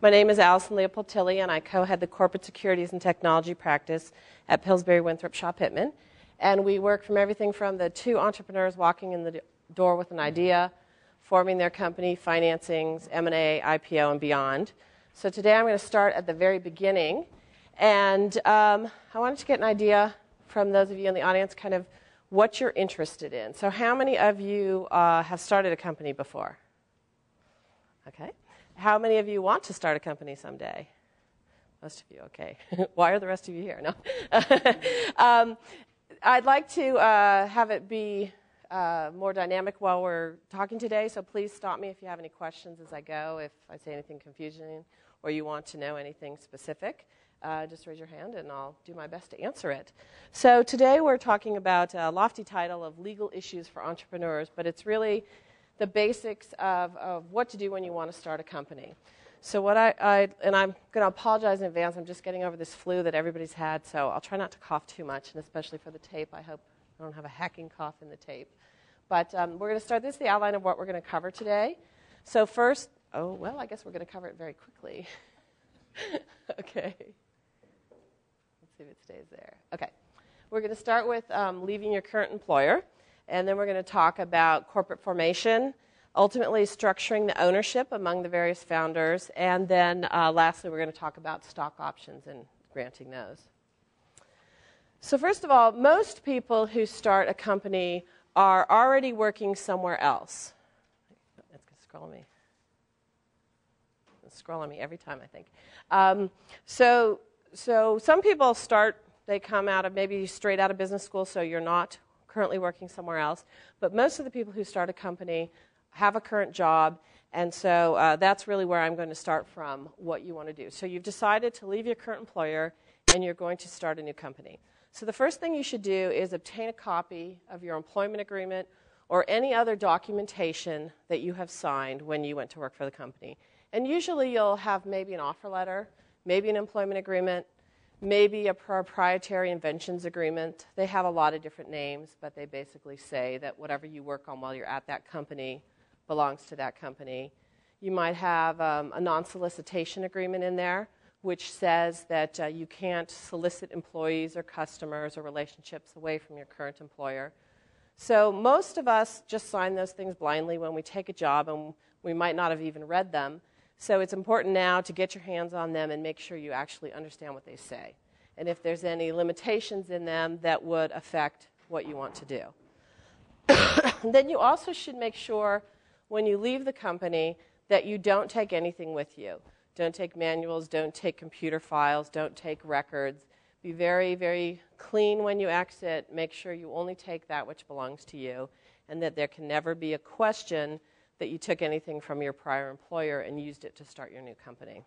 My name is Allison Leopold Tilley, and I co head the Corporate Securities and Technology practice at Pillsbury Winthrop Shaw Pittman. And we work from everything from the two entrepreneurs walking in the door with an idea, forming their company, financings, M&A, IPO, and beyond. So today I'm going to start at the very beginning. And um, I wanted to get an idea from those of you in the audience kind of what you're interested in. So, how many of you uh, have started a company before? Okay. How many of you want to start a company someday? Most of you, okay. Why are the rest of you here? No. um, I'd like to uh, have it be uh, more dynamic while we're talking today, so please stop me if you have any questions as I go, if I say anything confusing or you want to know anything specific. Uh, just raise your hand and I'll do my best to answer it. So, today we're talking about a lofty title of legal issues for entrepreneurs, but it's really the basics of, of what to do when you want to start a company. So what I, I and I'm going to apologize in advance. I'm just getting over this flu that everybody's had, so I'll try not to cough too much, and especially for the tape, I hope I don't have a hacking cough in the tape. But um, we're going to start. This is the outline of what we're going to cover today. So first, oh well, I guess we're going to cover it very quickly. okay. Let's see if it stays there. Okay. We're going to start with um, leaving your current employer. And then we're going to talk about corporate formation, ultimately structuring the ownership among the various founders. And then uh, lastly, we're going to talk about stock options and granting those. So, first of all, most people who start a company are already working somewhere else. It's going to scroll me. It's scroll on me every time, I think. Um, so, so, some people start, they come out of maybe straight out of business school, so you're not currently working somewhere else. But most of the people who start a company have a current job, and so uh, that's really where I'm going to start from what you want to do. So you've decided to leave your current employer and you're going to start a new company. So the first thing you should do is obtain a copy of your employment agreement or any other documentation that you have signed when you went to work for the company. And usually you'll have maybe an offer letter, maybe an employment agreement, maybe a proprietary inventions agreement. They have a lot of different names, but they basically say that whatever you work on while you're at that company belongs to that company. You might have um, a non solicitation agreement in there, which says that uh, you can't solicit employees or customers or relationships away from your current employer. So, most of us just sign those things blindly when we take a job, and we might not have even read them. So it's important now to get your hands on them and make sure you actually understand what they say. And if there's any limitations in them that would affect what you want to do. then you also should make sure when you leave the company that you don't take anything with you. Don't take manuals, don't take computer files, don't take records. Be very, very clean when you exit. Make sure you only take that which belongs to you, and that there can never be a question that you took anything from your prior employer and used it to start your new company.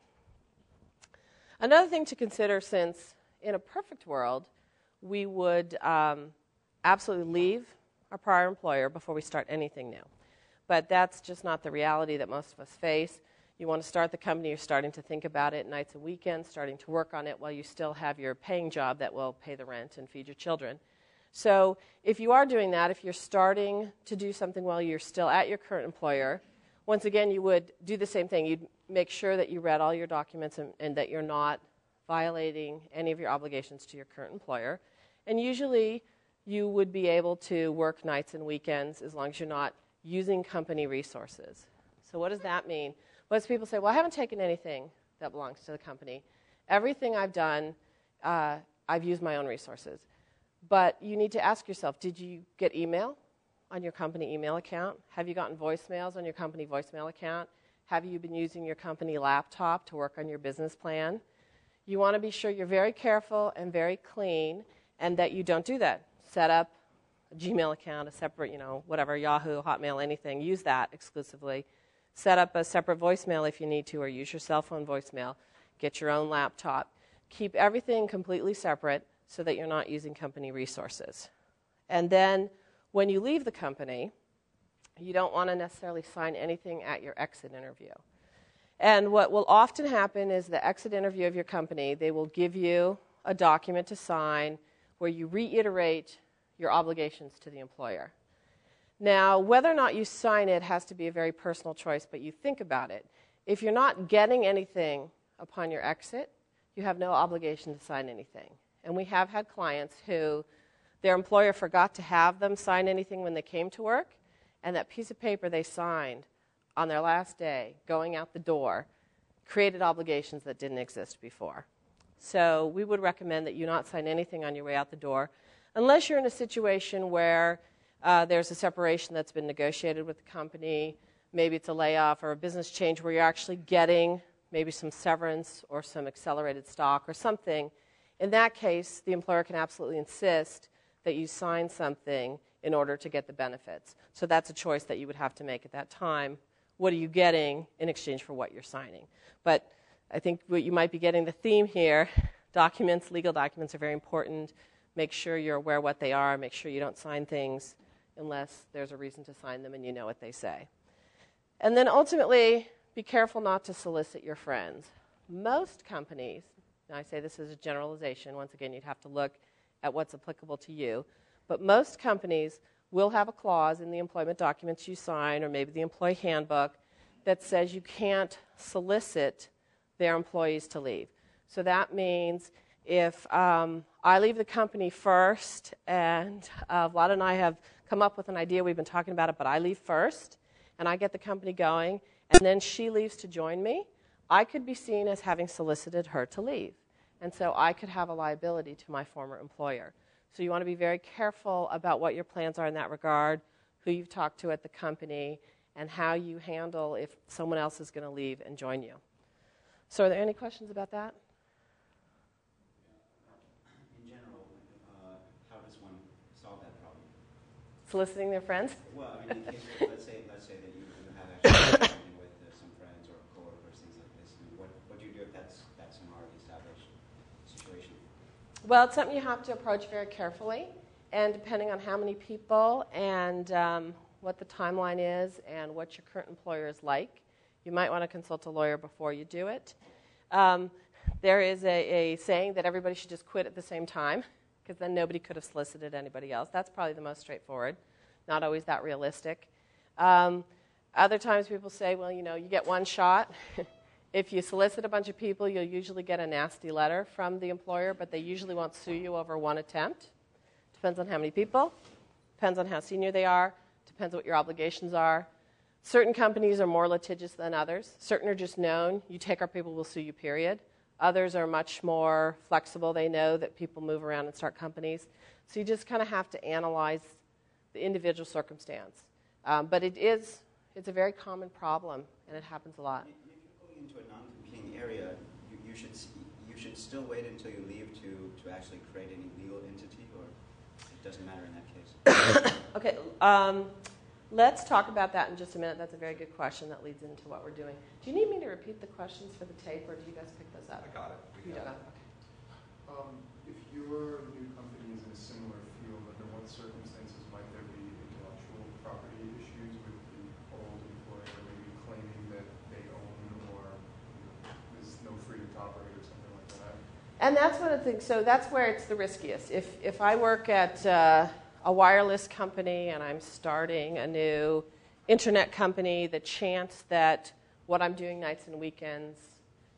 Another thing to consider since in a perfect world, we would um, absolutely leave our prior employer before we start anything new. But that's just not the reality that most of us face. You want to start the company, you're starting to think about it nights and weekends, starting to work on it while you still have your paying job that will pay the rent and feed your children. So if you are doing that, if you're starting to do something while you're still at your current employer, once again, you would do the same thing. You'd make sure that you read all your documents and, and that you're not violating any of your obligations to your current employer. And usually, you would be able to work nights and weekends as long as you're not using company resources. So, what does that mean? Most people say, Well, I haven't taken anything that belongs to the company. Everything I've done, uh, I've used my own resources. But you need to ask yourself did you get email on your company email account? Have you gotten voicemails on your company voicemail account? Have you been using your company laptop to work on your business plan? You want to be sure you're very careful and very clean and that you don't do that. Set up a Gmail account, a separate, you know, whatever, Yahoo, Hotmail, anything. Use that exclusively. Set up a separate voicemail if you need to, or use your cell phone voicemail. Get your own laptop. Keep everything completely separate so that you're not using company resources. And then when you leave the company, you don't want to necessarily sign anything at your exit interview. And what will often happen is the exit interview of your company, they will give you a document to sign where you reiterate your obligations to the employer. Now, whether or not you sign it has to be a very personal choice, but you think about it. If you're not getting anything upon your exit, you have no obligation to sign anything. And we have had clients who their employer forgot to have them sign anything when they came to work, and that piece of paper they signed on their last day, going out the door, created obligations that didn't exist before. So we would recommend that you not sign anything on your way out the door unless you're in a situation where uh, there's a separation that's been negotiated with the company. Maybe it's a layoff or a business change where you're actually getting maybe some severance or some accelerated stock or something. In that case, the employer can absolutely insist that you sign something in order to get the benefits. So that's a choice that you would have to make at that time. What are you getting in exchange for what you're signing? But I think what you might be getting the theme here documents, legal documents are very important. Make sure you're aware what they are. Make sure you don't sign things unless there's a reason to sign them and you know what they say. And then ultimately, be careful not to solicit your friends. Most companies, and I say this as a generalization, once again, you'd have to look at what's applicable to you, but most companies will have a clause in the employment documents you sign or maybe the employee handbook that says you can't solicit their employees to leave. So that means if um, I leave the company first, and uh, Vlad and I have come up with an idea, we've been talking about it, but I leave first, and I get the company going, and then she leaves to join me, I could be seen as having solicited her to leave. And so I could have a liability to my former employer. So you want to be very careful about what your plans are in that regard, who you've talked to at the company, and how you handle if someone else is going to leave and join you. So, are there any questions about that? In general, uh, how does one solve that problem? Soliciting their friends? Well, I mean, in case, let's say, let's say that you, you have actually something with uh, some friends or coworkers, things like this. I mean, what, what do you do if that's, that's an already established situation? Well, it's something you have to approach very carefully, and depending on how many people and um, what the timeline is and what your current employer is like, you might want to consult a lawyer before you do it. Um, there is a, a, saying that everybody should just quit at the same time, because then nobody could have solicited anybody else. That's probably the most straightforward, not always that realistic. Um, other times people say, well, you know, you get one shot. if you solicit a bunch of people, you'll usually get a nasty letter from the employer, but they usually won't sue you over one attempt. Depends on how many people, depends on how senior they are, depends on what your obligations are. Certain companies are more litigious than others. Certain are just known. You take our people, we'll sue you, period. Others are much more flexible. They know that people move around and start companies. So you just kind of have to analyze the individual circumstance. Um, but it is, it's a very common problem, and it happens a lot. If into a non-competing area, you, you, should, you should still wait until you leave to, to actually create any legal entity, or it doesn't matter in that case? okay. Um, Let's talk about that in just a minute. That's a very good question that leads into what we're doing. Do you need me to repeat the questions for the tape, or do you guys pick those up? I got it. We you got it. Okay. Um, if your new company is in a similar field, under what circumstances might there be intellectual property issues with the old employer, maybe claiming that they own or there's no freedom to operate or something like that? And that's one of the things. So that's where it's the riskiest. If if I work at uh, a wireless company and I'm starting a new internet company, the chance that what I'm doing nights and weekends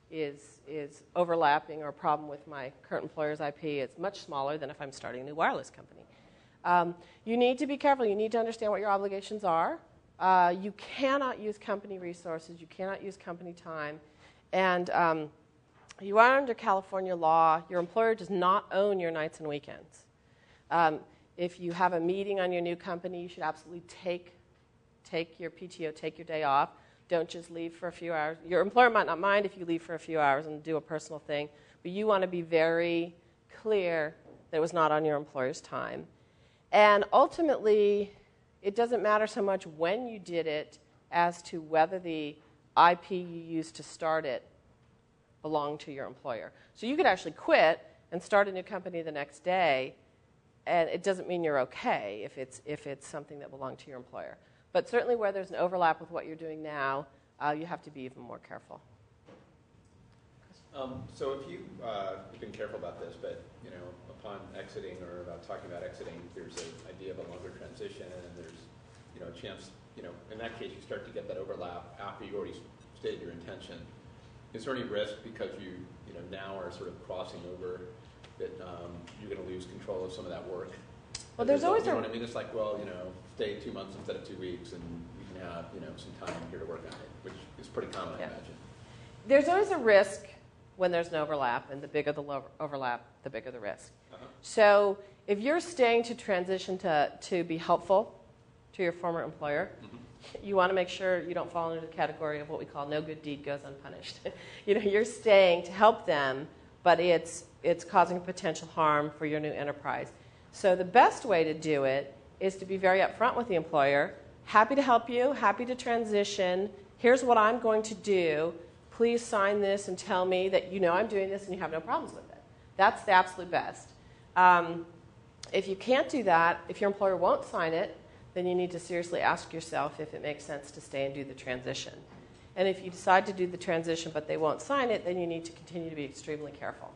is, is overlapping or a problem with my current employer's IP is much smaller than if I'm starting a new wireless company. Um, you need to be careful. You need to understand what your obligations are. Uh, you cannot use company resources. You cannot use company time. And um, you are under California law. Your employer does not own your nights and weekends. Um, if you have a meeting on your new company, you should absolutely take, take your PTO, take your day off. Don't just leave for a few hours. Your employer might not mind if you leave for a few hours and do a personal thing, but you want to be very clear that it was not on your employer's time. And ultimately, it doesn't matter so much when you did it as to whether the IP you used to start it belonged to your employer. So you could actually quit and start a new company the next day and it doesn't mean you're okay if it's, if it's something that belonged to your employer. But certainly where there's an overlap with what you're doing now, uh, you have to be even more careful. Um, so if you, uh, you've been careful about this, but you know, upon exiting or about talking about exiting, there's an idea of a longer transition, and there's, you know, a chance, you know, in that case, you start to get that overlap after you already stated your intention. Is there any risk because you, you know, now are sort of crossing over that um, you're going to lose control of some of that work? Well, there's always You know a- what I mean? It's like, well, you know, stay two months instead of two weeks, and you can have, you know, some time here to work on it, which is pretty common, I imagine. There's always a risk when there's an overlap, and the bigger the lo- overlap, the bigger the risk. Uh-huh. So if you're staying to transition to, to be helpful to your former employer, Mhm. You want to make sure you don't fall into the category of what we call no good deed goes unpunished. you know, you're staying to help them, but it's, it's causing potential harm for your new enterprise. So the best way to do it is to be very upfront with the employer. Happy to help you, happy to transition. Here's what I'm going to do. Please sign this and tell me that you know I'm doing this and you have no problems with it. That's the absolute best. Um, if you can't do that, if your employer won't sign it, then you need to seriously ask yourself if it makes sense to stay and do the transition. And if you decide to do the transition but they won't sign it, then you need to continue to be extremely careful.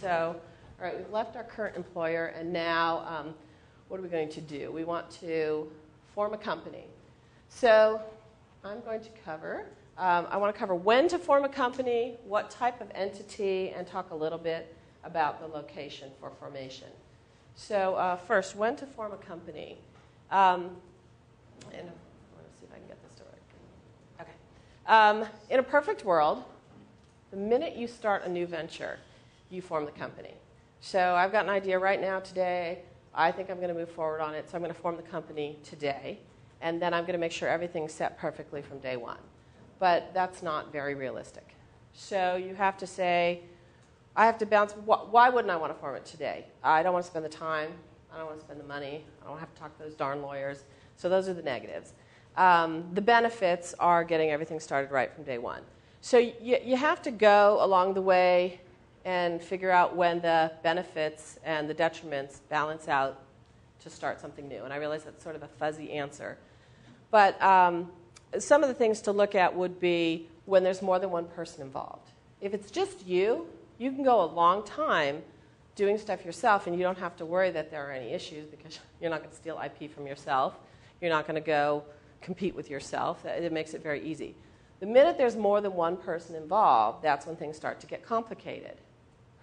So, all right, we've left our current employer, and now um, what are we going to do? We want to form a company. So, I'm going to cover. Um, I want to cover when to form a company, what type of entity, and talk a little bit about the location for formation. So, uh, first, when to form a company. Um, and want to see if I can get this to work. Okay. Um, in a perfect world, the minute you start a new venture, you form the company. So, I've got an idea right now today. I think I'm going to move forward on it, so I'm going to form the company today. And then I'm going to make sure everything's set perfectly from day one. But that's not very realistic. So, you have to say, I have to bounce. Why wouldn't I want to form it today? I don't want to spend the time. I don't want to spend the money. I don't have to talk to those darn lawyers. So those are the negatives. Um, the benefits are getting everything started right from day one. So you, you have to go along the way and figure out when the benefits and the detriments balance out to start something new. And I realize that's sort of a fuzzy answer. But um, some of the things to look at would be when there's more than one person involved. If it's just you, you can go a long time doing stuff yourself and you don't have to worry that there are any issues because you're not going to steal IP from yourself. You're not going to go compete with yourself. It makes it very easy. The minute there's more than one person involved, that's when things start to get complicated.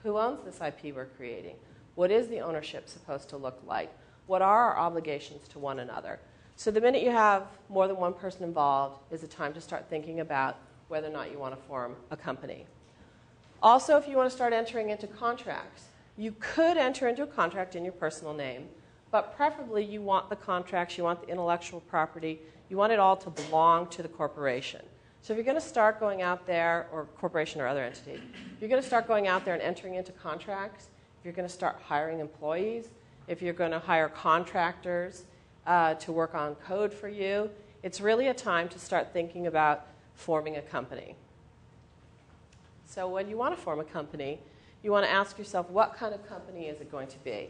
Who owns this IP we're creating? What is the ownership supposed to look like? What are our obligations to one another? So, the minute you have more than one person involved is the time to start thinking about whether or not you want to form a company. Also, if you want to start entering into contracts, you could enter into a contract in your personal name, but preferably you want the contracts, you want the intellectual property, you want it all to belong to the corporation. So if you're going to start going out there, or corporation or other entity, if you're going to start going out there and entering into contracts, if you're going to start hiring employees, if you're going to hire contractors uh, to work on code for you, it's really a time to start thinking about forming a company. So when you want to form a company, you want to ask yourself, what kind of company is it going to be?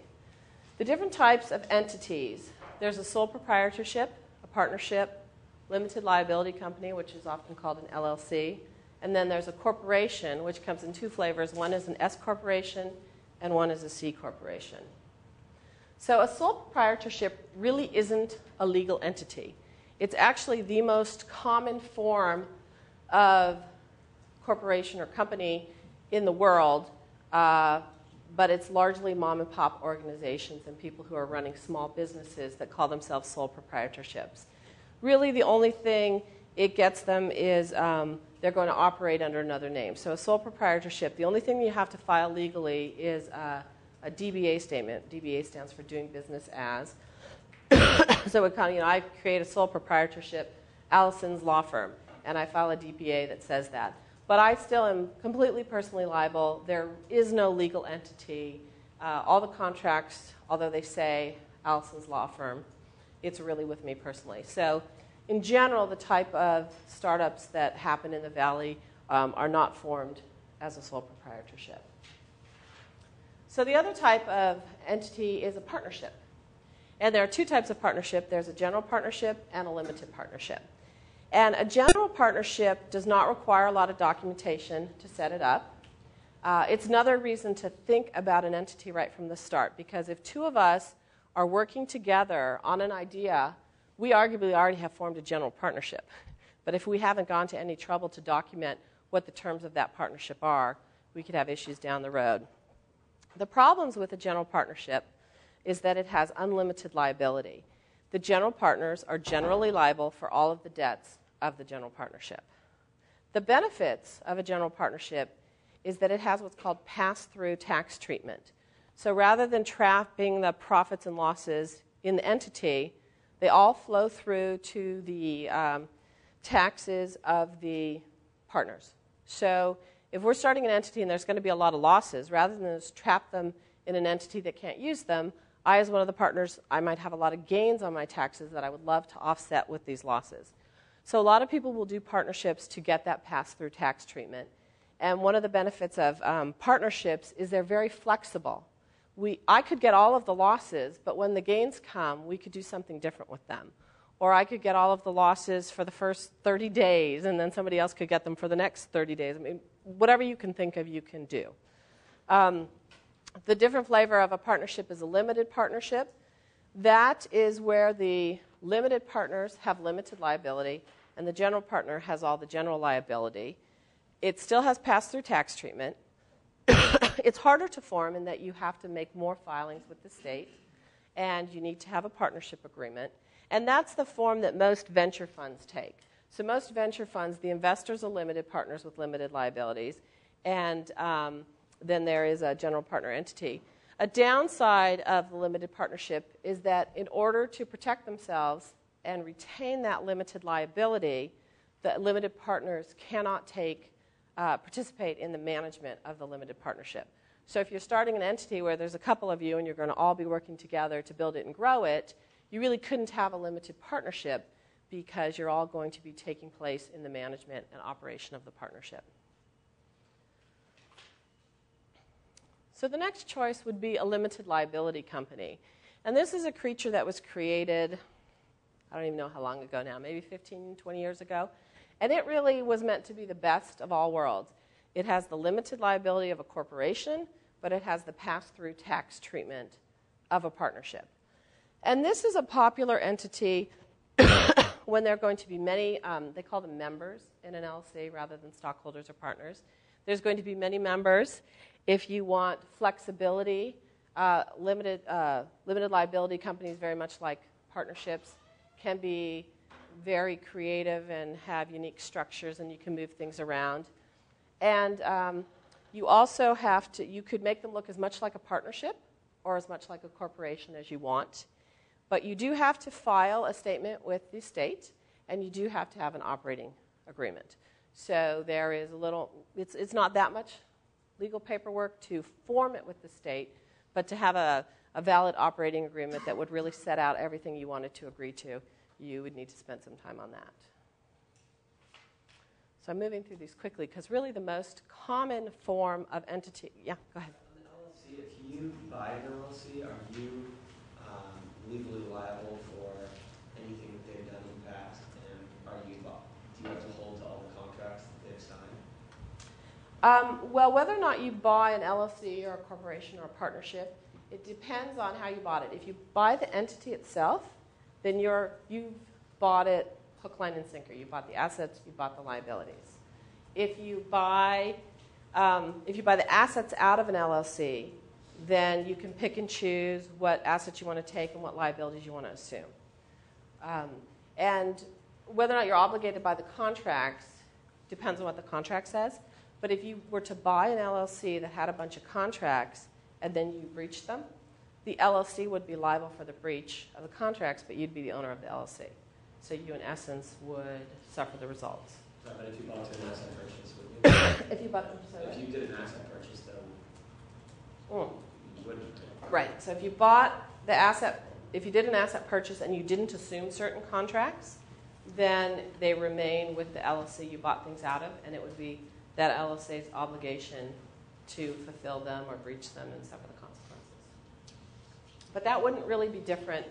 The different types of entities there's a sole proprietorship, a partnership, limited liability company, which is often called an LLC, and then there's a corporation, which comes in two flavors. One is an S corporation, and one is a C corporation. So a sole proprietorship really isn't a legal entity. It's actually the most common form of corporation or company in the world, uh, but it's largely mom and pop organizations and people who are running small businesses that call themselves sole proprietorships. Really, the only thing it gets them is um, they're going to operate under another name. So, a sole proprietorship, the only thing you have to file legally is uh, a DBA statement. DBA stands for doing business as. so, it kind of, you know, I create a sole proprietorship, Allison's law firm, and I file a DBA that says that. But I still am completely personally liable. There is no legal entity. Uh, all the contracts, although they say Allison's law firm, it's really with me personally. So, in general, the type of startups that happen in the Valley um, are not formed as a sole proprietorship. So, the other type of entity is a partnership. And there are two types of partnership there's a general partnership and a limited partnership. And a general partnership does not require a lot of documentation to set it up. Uh, it's another reason to think about an entity right from the start because if two of us are working together on an idea, we arguably already have formed a general partnership. But if we haven't gone to any trouble to document what the terms of that partnership are, we could have issues down the road. The problems with a general partnership is that it has unlimited liability. The general partners are generally liable for all of the debts of the general partnership. The benefits of a general partnership is that it has what's called pass through tax treatment. So rather than trapping the profits and losses in the entity, they all flow through to the um, taxes of the partners. So if we're starting an entity and there's going to be a lot of losses, rather than just trap them in an entity that can't use them, I, as one of the partners, I might have a lot of gains on my taxes that I would love to offset with these losses. So a lot of people will do partnerships to get that pass through tax treatment. And one of the benefits of um, partnerships is they're very flexible. We, I could get all of the losses, but when the gains come, we could do something different with them. Or I could get all of the losses for the first 30 days, and then somebody else could get them for the next 30 days. I mean, whatever you can think of, you can do. Um, the different flavor of a partnership is a limited partnership. That is where the limited partners have limited liability, and the general partner has all the general liability. It still has pass through tax treatment. it's harder to form in that you have to make more filings with the state, and you need to have a partnership agreement. And that's the form that most venture funds take. So, most venture funds, the investors are limited partners with limited liabilities, and um, then there is a general partner entity. A downside of the limited partnership is that in order to protect themselves and retain that limited liability, the limited partners cannot take, uh, participate in the management of the limited partnership. So if you're starting an entity where there's a couple of you and you're going to all be working together to build it and grow it, you really couldn't have a limited partnership because you're all going to be taking place in the management and operation of the partnership. So the next choice would be a limited liability company. And this is a creature that was created, I don't even know how long ago now, maybe 15, 20 years ago. And it really was meant to be the best of all worlds. It has the limited liability of a corporation, but it has the pass through tax treatment of a partnership. And this is a popular entity when there are going to be many, um, they call them members in an LLC rather than stockholders or partners. There's going to be many members. If you want flexibility, uh, limited, uh, limited liability companies, very much like partnerships, can be very creative and have unique structures, and you can move things around. And um, you also have to, you could make them look as much like a partnership or as much like a corporation as you want. But you do have to file a statement with the state, and you do have to have an operating agreement. So there is a little, it's, it's not that much legal paperwork to form it with the state, but to have a, a valid operating agreement that would really set out everything you wanted to agree to, you would need to spend some time on that. So I'm moving through these quickly because really the most common form of entity. Yeah, go ahead. On an LLC, if you buy an LLC, are you um, legally liable for anything that they've done in the past? And are you, do you have to hold to all the contracts that they've signed? Um, well, whether or not you buy an LLC or a corporation or a partnership, it depends on how you bought it. If you buy the entity itself, then you're, you've bought it hook, line, and sinker. You bought the assets, you bought the liabilities. If you buy, um, if you buy the assets out of an LLC, then you can pick and choose what assets you want to take and what liabilities you want to assume. Um, and whether or not you're obligated by the contracts depends on what the contract says. But if you were to buy an LLC that had a bunch of contracts and then you breached them, the LLC would be liable for the breach of the contracts, but you'd be the owner of the LLC. So you, in essence, would suffer the results. No, but if you bought an asset purchase, would you? If you bought it, If you did an asset purchase, though, Mm. you wouldn't. Right. So if you bought the asset, if you did an asset purchase and you didn't assume certain contracts, then they remain with the LLC you bought things out of, and it would be that LLC's obligation to fulfill them or breach them and suffer the consequences. But that wouldn't really be different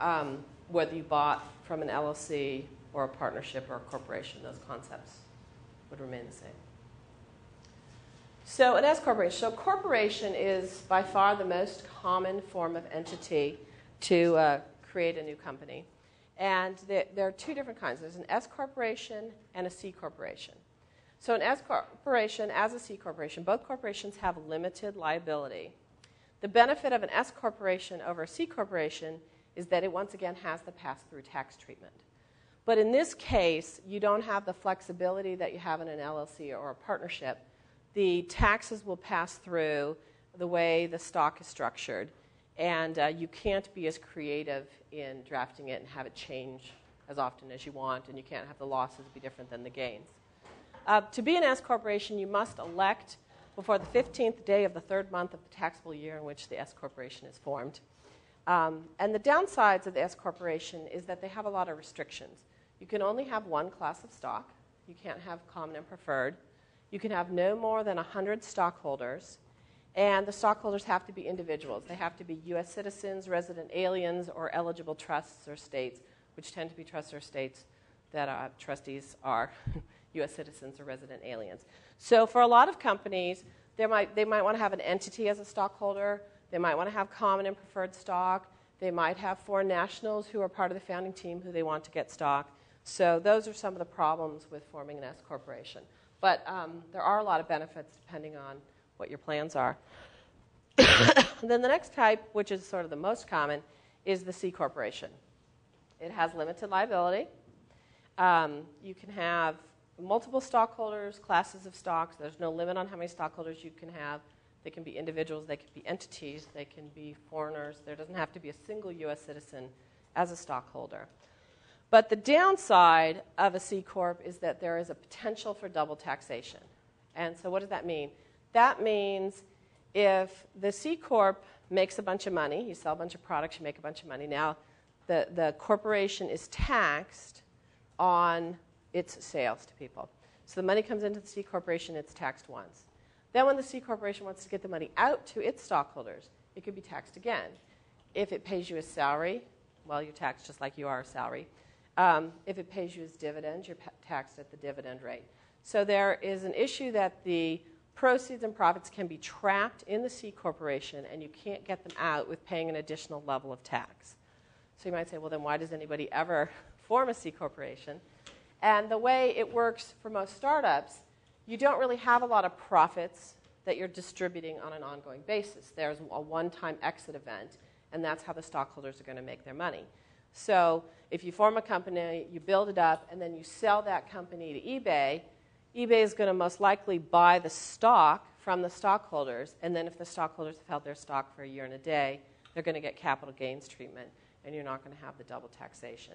um, whether you bought from an LLC or a partnership or a corporation. Those concepts would remain the same. So, an S corporation. So, corporation is by far the most common form of entity to uh, create a new company. And there, there are two different kinds there's an S corporation and a C corporation. So, an S corporation, as a C corporation, both corporations have limited liability. The benefit of an S corporation over a C corporation is that it once again has the pass through tax treatment. But in this case, you don't have the flexibility that you have in an LLC or a partnership. The taxes will pass through the way the stock is structured, and uh, you can't be as creative in drafting it and have it change as often as you want, and you can't have the losses be different than the gains. Uh, to be an S corporation, you must elect before the 15th day of the third month of the taxable year in which the S corporation is formed. Um, and the downsides of the S corporation is that they have a lot of restrictions. You can only have one class of stock. You can't have common and preferred. You can have no more than 100 stockholders. And the stockholders have to be individuals. They have to be U.S. citizens, resident aliens, or eligible trusts or estates, which tend to be trusts or estates that uh, trustees are U.S. citizens or resident aliens. So for a lot of companies, might, they might want to have an entity as a stockholder. They might want to have common and preferred stock. They might have foreign nationals who are part of the founding team who they want to get stock. So those are some of the problems with forming an S corporation. But um, there are a lot of benefits depending on what your plans are. then the next type, which is sort of the most common, is the C corporation. It has limited liability. Um, you can have multiple stockholders, classes of stocks. There's no limit on how many stockholders you can have. They can be individuals, they can be entities, they can be foreigners. There doesn't have to be a single U.S. citizen as a stockholder. But the downside of a C Corp is that there is a potential for double taxation. And so, what does that mean? That means if the C Corp makes a bunch of money, you sell a bunch of products, you make a bunch of money. Now, the, the corporation is taxed on its sales to people. So the money comes into the C corporation, it's taxed once. Then, when the C corporation wants to get the money out to its stockholders, it could be taxed again. If it pays you a salary, well, you're taxed just like you are a salary. Um, if it pays you as dividends, you're taxed at the dividend rate. So there is an issue that the proceeds and profits can be trapped in the C corporation and you can't get them out with paying an additional level of tax. So you might say, well, then why does anybody ever form a C corporation? And the way it works for most startups, you don't really have a lot of profits that you're distributing on an ongoing basis. There's a one time exit event, and that's how the stockholders are going to make their money. So if you form a company, you build it up, and then you sell that company to eBay, eBay is going to most likely buy the stock from the stockholders, and then if the stockholders have held their stock for a year and a day, they're going to get capital gains treatment, and you're not going to have the double taxation.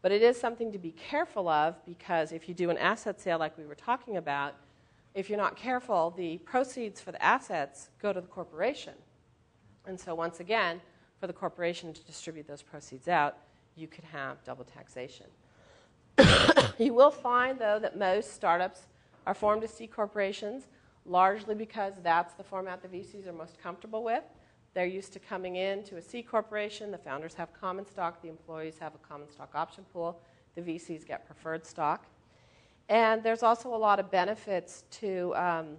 But it is something to be careful of because if you do an asset sale like we were talking about, if you're not careful, the proceeds for the assets go to the corporation. And so, once again, for the corporation to distribute those proceeds out, you could have double taxation. you will find, though, that most startups are formed as C corporations, largely because that's the format the VCs are most comfortable with. They're used to coming in to a C corporation. The founders have common stock, the employees have a common stock option pool, the VCs get preferred stock. And there's also a lot of benefits to um,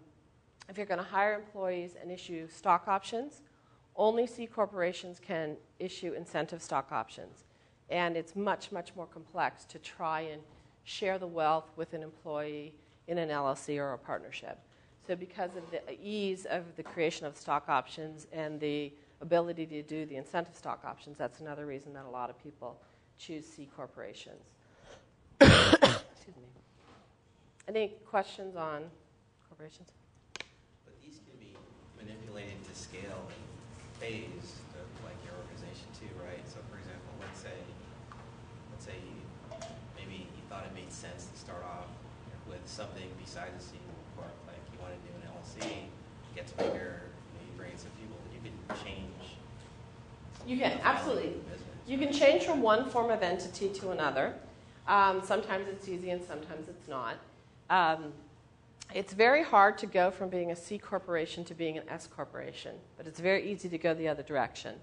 if you're going to hire employees and issue stock options. Only C corporations can issue incentive stock options. And it's much, much more complex to try and share the wealth with an employee in an LLC or a partnership. So, because of the ease of the creation of stock options and the ability to do the incentive stock options, that's another reason that a lot of people choose C corporations. Excuse me. Any questions on corporations? But these can be manipulated to scale and phase of like your organization too, right? So, for example, let's say, let's say you, maybe you thought it made sense to start off with something besides a C want to do an LLC, gets bigger, you bring in some people, you can change. You can, absolutely. You can change from one form of entity to another. Um, sometimes it's easy and sometimes it's not. Um, it's very hard to go from being a C corporation to being an S corporation, but it's very easy to go the other direction.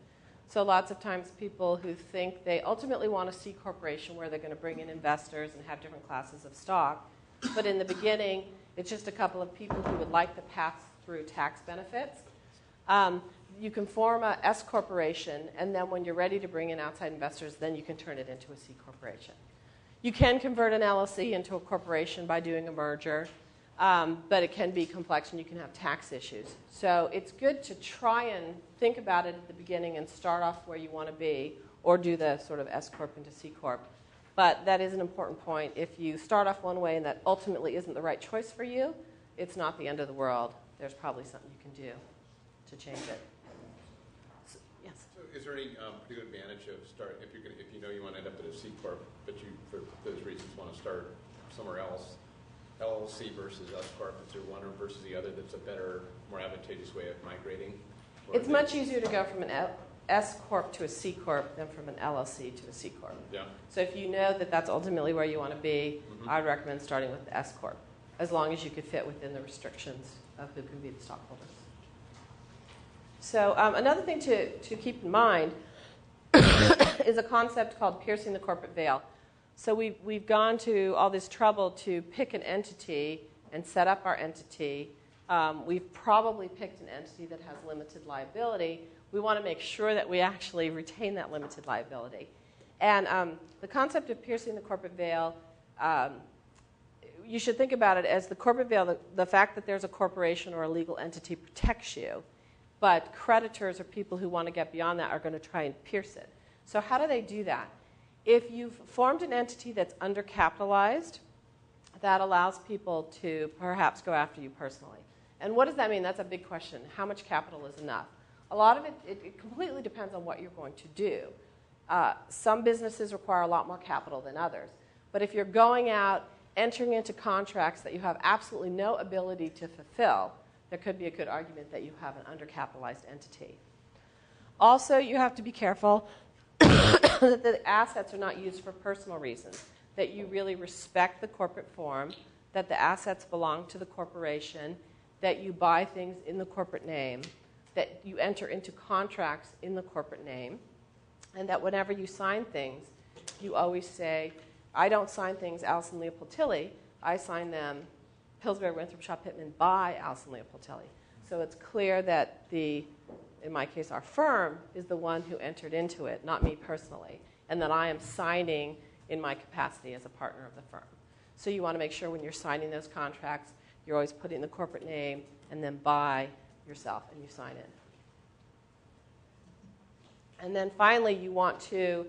So, lots of times, people who think they ultimately want a C corporation where they're going to bring in investors and have different classes of stock, but in the beginning, it's just a couple of people who would like the pass through tax benefits. Um, you can form a S corporation, and then when you're ready to bring in outside investors, then you can turn it into a C corporation. You can convert an LLC into a corporation by doing a merger, um, but it can be complex and you can have tax issues. So it's good to try and think about it at the beginning and start off where you want to be, or do the sort of S corp into C corp. But that is an important point. If you start off one way and that ultimately isn't the right choice for you, it's not the end of the world. There's probably something you can do to change it. So, yes. So is there any um, particular advantage of start, if you're if you know you want to end up at a C corp, but you, for those reasons, want to start somewhere else, LLC versus S corp, is there one or versus the other that's a better, more advantageous way of migrating? Or It's much easier to go from an L- S corp to a C corp than from an LLC to a C corp. Yeah, So if you know that that's ultimately where you want to be, Mhm. I'd recommend starting with the S corp, as long as you could fit within the restrictions of who can be the stockholders. So um, another thing to, to keep in mind is a concept called piercing the corporate veil. So we've, we've gone to all this trouble to pick an entity and set up our entity. Um, we've probably picked an entity that has limited liability. We want to make sure that we actually retain that limited liability. And um, the concept of piercing the corporate veil, um, you should think about it as the corporate veil, the, the fact that there's a corporation or a legal entity protects you, but creditors or people who want to get beyond that are going to try and pierce it. So, how do they do that? If you've formed an entity that's undercapitalized, that allows people to perhaps go after you personally. And what does that mean? That's a big question. How much capital is enough? A lot of it, it, it completely depends on what you're going to do. Uh, some businesses require a lot more capital than others. But if you're going out, entering into contracts that you have absolutely no ability to fulfill, there could be a good argument that you have an undercapitalized entity. Also, you have to be careful that the assets are not used for personal reasons, that you really respect the corporate form, that the assets belong to the corporation, that you buy things in the corporate name, that you enter into contracts in the corporate name, and that whenever you sign things, you always say, I don't sign things Allison Leopold Tilley, I sign them Pillsbury Winthrop Shaw Pittman by Allison Leopold Tilley. So it's clear that the, in my case, our firm is the one who entered into it, not me personally, and that I am signing in my capacity as a partner of the firm. So you want to make sure when you're signing those contracts, you're always putting the corporate name and then by yourself, and you sign in. And then finally, you want to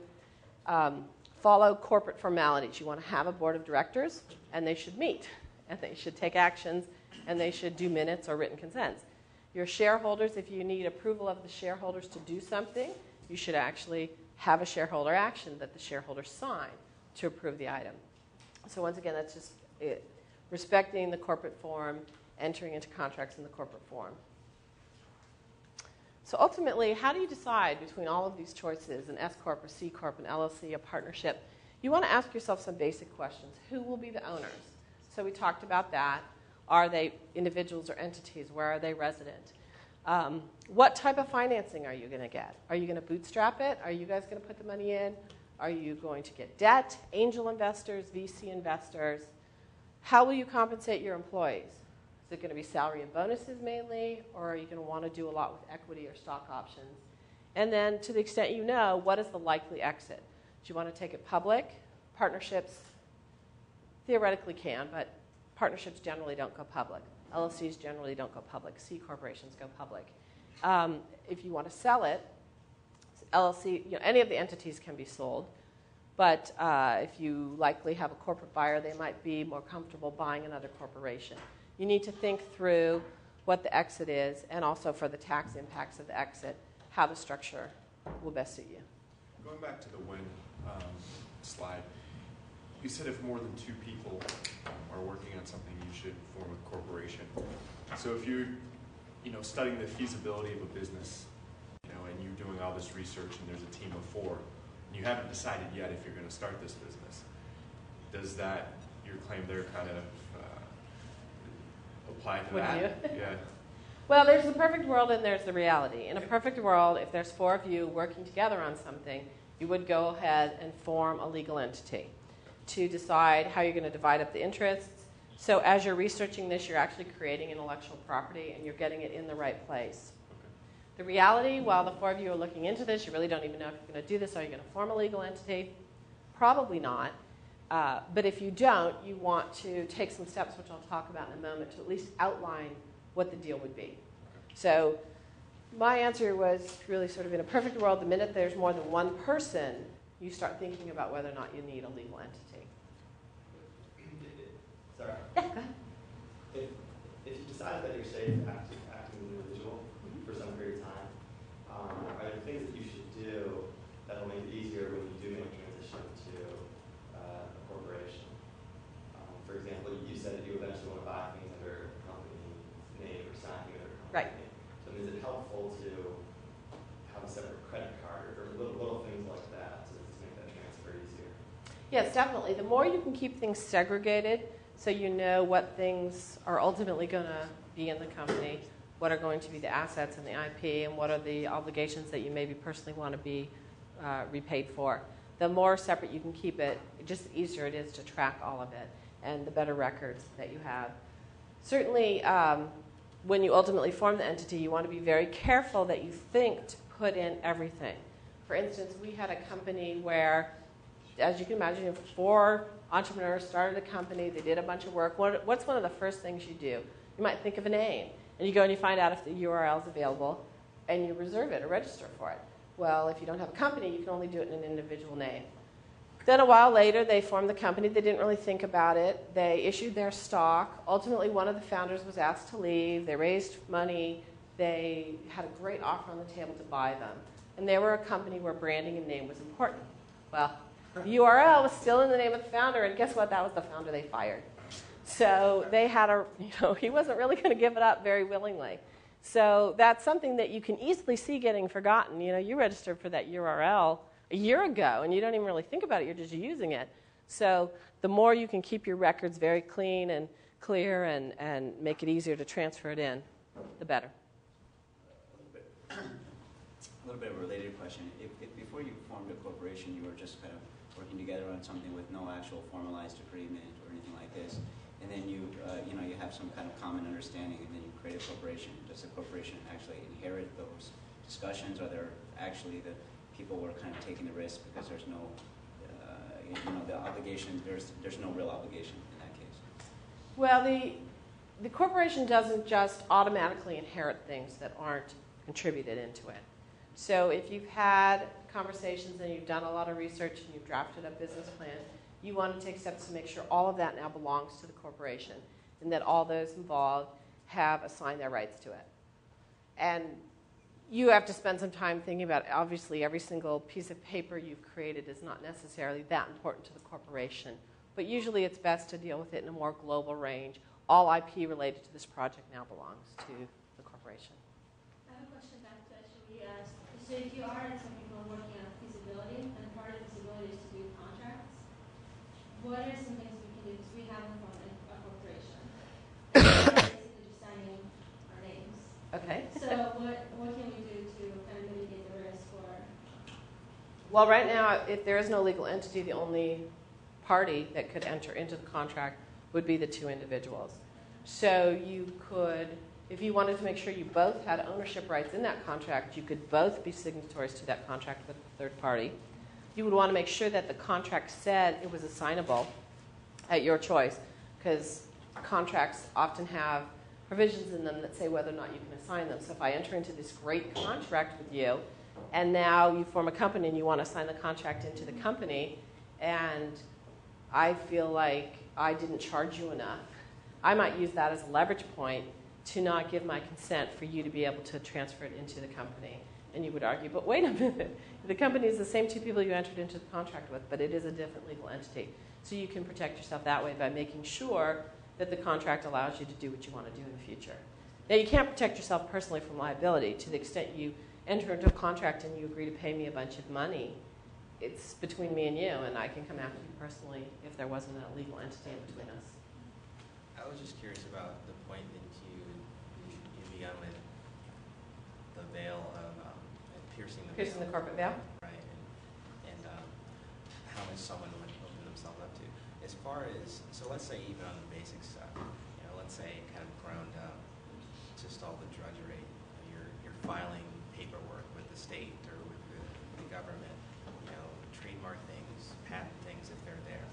um, follow corporate formalities. You want to have a board of directors, and they should meet, and they should take actions, and they should do minutes or written consents. Your shareholders, if you need approval of the shareholders to do something, you should actually have a shareholder action that the shareholders sign to approve the item. So, once again, that's just it. respecting the corporate form, entering into contracts in the corporate form. So ultimately, how do you decide between all of these choices an S corp, a C corp, an LLC, a partnership? You want to ask yourself some basic questions. Who will be the owners? So we talked about that. Are they individuals or entities? Where are they resident? Um, what type of financing are you going to get? Are you going to bootstrap it? Are you guys going to put the money in? Are you going to get debt, angel investors, VC investors? How will you compensate your employees? Is it going to be salary and bonuses mainly, or are you going to want to do a lot with equity or stock options? And then, to the extent you know, what is the likely exit? Do you want to take it public? Partnerships theoretically can, but partnerships generally don't go public. LLCs generally don't go public. C corporations go public. Um, if you want to sell it, LLC, you know, any of the entities can be sold. But uh, if you likely have a corporate buyer, they might be more comfortable buying another corporation. You need to think through what the exit is and also for the tax impacts of the exit, how the structure will best suit you. Going back to the when um, slide, you said if more than two people are working on something, you should form a corporation. So if you're, you know, studying the feasibility of a business, you know, and you're doing all this research and there's a team of four, and you haven't decided yet if you're going to start this business, does that your claim there kind of apply to Would that? you? Yeah. Well, there's the perfect world and there's the reality. In a perfect world, if there's four of you working together on something, you would go ahead and form a legal entity to decide how you're going to divide up the interests. So as you're researching this, you're actually creating intellectual property and you're getting it in the right place. The reality, while the four of you are looking into this, you really don't even know if you're going to do this. Are you going to form a legal entity? Probably not. Uh, but if you don't, you want to take some steps, which I'll talk about in a moment, to at least outline what the deal would be. So, my answer was really sort of in a perfect world, the minute there's more than one person, you start thinking about whether or not you need a legal entity. Sorry. Yeah, go ahead. If, if you decide that you're safe acting, acting as an individual for some period of time, um, are there things that you should do that'll make it easier when you do make a transition to uh, a corporation? Um, for example, you said that you eventually want to buy things under a company name or sign things under a company Right. name. So is it helpful to have a separate credit card or little, little things like that to, to make that transfer easier? Yes, definitely. The more you can keep things segregated so you know what things are ultimately going to be in the company, what are going to be the assets and the IP, and what are the obligations that you maybe personally want to be uh, repaid for. The more separate you can keep it, just easier it is to track all of it and the better records that you have. Certainly, um, when you ultimately form the entity, you want to be very careful that you think to put in everything. For instance, we had a company where as you can imagine, four entrepreneurs started a company, they did a bunch of work. What, what's one of the first things you do? You might think of a name, and you go and you find out if the URL is available, and you reserve it or register for it. Well, if you don't have a company, you can only do it in an individual name. Then a while later, they formed the company. They didn't really think about it. They issued their stock. Ultimately, one of the founders was asked to leave. They raised money. They had a great offer on the table to buy them. And they were a company where branding and name was important. Well, the URL was still in the name of the founder, and guess what? That was the founder they fired. So they had a, you know, he wasn't really going to give it up very willingly. So that's something that you can easily see getting forgotten. You know, you registered for that URL a year ago, and you don't even really think about it, you're just using it. So the more you can keep your records very clean and clear and, and make it easier to transfer it in, the better. A little bit, of a related question. If, if before you formed a corporation, you were just kind of together on something with no actual formalized agreement or anything like this, and then you, uh, you know, you have some kind of common understanding, and then you create a corporation. Does the corporation actually inherit those discussions? Or are there actually the people who are kind of taking the risk because there's no, uh, you know, the obligation? There's there's no real obligation in that case. Well, the, the corporation doesn't just automatically inherit things that aren't contributed into it. So if you've had conversations and you've done a lot of research and you've drafted a business plan, you want to take steps to make sure all of that now belongs to the corporation and that all those involved have assigned their rights to it. And you have to spend some time thinking about it. obviously every single piece of paper you've created is not necessarily that important to the corporation but usually it's best to deal with it in a more global range all ip related to this project now belongs to the corporation I have a question back to actually ask. So if you are some people working on feasibility, and part of feasibility is to do contracts, what are some things we can do? Because we formed a a corporation. Basically just signing our names. okay So what, what can we do to kind of mitigate the risk for? well right now if there is no legal entity the only party that could enter into the contract would be the two individuals so you could if you wanted to make sure you both had ownership rights in that contract you could both be signatories to that contract with the third party you would want to make sure that the contract said it was assignable at your choice because contracts often have provisions in them that say whether or not you can assign them. So if i enter into this great contract with you and now you form a company and you want to sign the contract into the company and i feel like i didn't charge you enough i might use that as a leverage point to not give my consent for you to be able to transfer it into the company and you would argue but wait a minute. The company is the same two people you entered into the contract with but it is a different legal entity. So you can protect yourself that way by making sure that the contract allows you to do what you want to do in the future. Now you can't protect yourself personally from liability. To the extent you enter into a contract and you agree to pay me a bunch of money, it's between me and you, and I can come after you personally if there wasn't a legal entity in between us. I was just curious about the point that you, you began with, the veil of piercing the piercing the corporate veil. Right, and, and um, how much someone would open themselves up to. As far as, so let's say even on the basic stuff, you know, let's say kind of ground up, just all the drudgery, you're, you're filing paperwork with the state or with the, the government, you know, trademark things, patent things if they're there.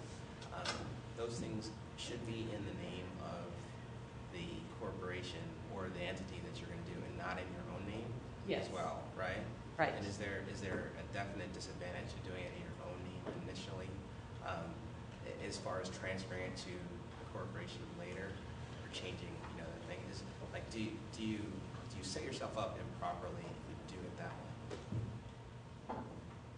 Um, those things should be in the name of the corporation or the entity that you're going to do and not in your own name yes. as well right? And is there, is there a definite disadvantage to doing it in your own name initially, um, as far as transferring it to the corporation later or changing, you know, the thing? Is, like, do, you- do you, do you set yourself up improperly if you do it that way?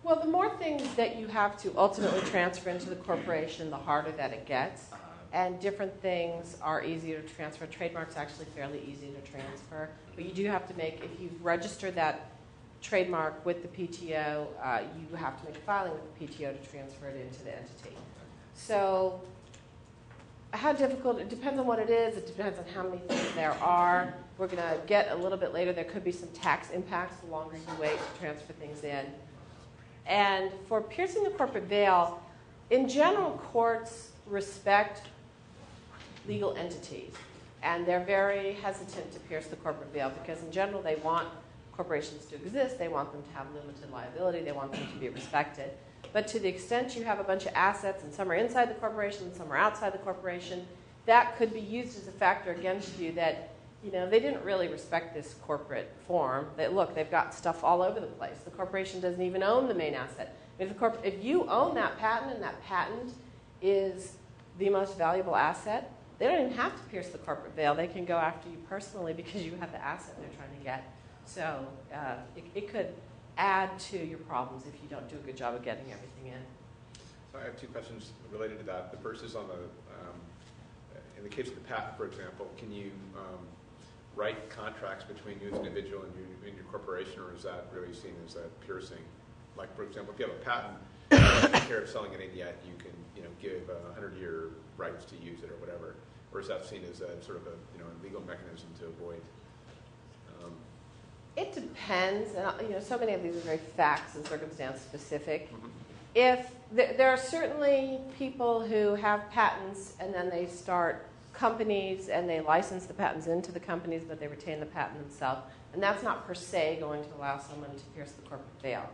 Well, the more things that you have to ultimately transfer into the corporation, the harder that it gets. Uh, And different things are easier to transfer. Trademark's actually fairly easy to transfer. But you do have to make, if you've registered that trademark with the PTO, uh, you have to make a filing with the PTO to transfer it into the entity. So, how difficult, it depends on what it is, it depends on how many things there are. We're going to get a little bit later, there could be some tax impacts the longer you wait to transfer things in. And for piercing the corporate veil, in general, courts respect legal entities. And they're very hesitant to pierce the corporate veil because, in general, they want corporations to exist, they want them to have limited liability, they want them to be respected. But to the extent you have a bunch of assets and some are inside the corporation and some are outside the corporation, that could be used as a factor against you that, you know, they didn't really respect this corporate form. That look, they've got stuff all over the place. The corporation doesn't even own the main asset. If, the corp- if you own that patent and that patent is the most valuable asset, they don't even have to pierce the corporate veil. They can go after you personally because you have the asset they're trying to get. So uh, it, it could add to your problems if you don't do a good job of getting everything in. So I have two questions related to that. The first is on the, um, in the case of the patent, for example, can you um, write contracts between you as an individual and and your corporation, or is that really seen as a piercing? Like, for example, if you have a patent, care of selling it in yet, you can, you know, give a hundred-year rights to use it or whatever. Or is that seen as a sort of a, you know, a legal mechanism to avoid? It depends, and you know, so many of these are very facts and circumstance specific. Mhm. If th- there are certainly people who have patents and then they start companies and they license the patents into the companies, but they retain the patent themselves, and that's not per se going to allow someone to pierce the corporate veil.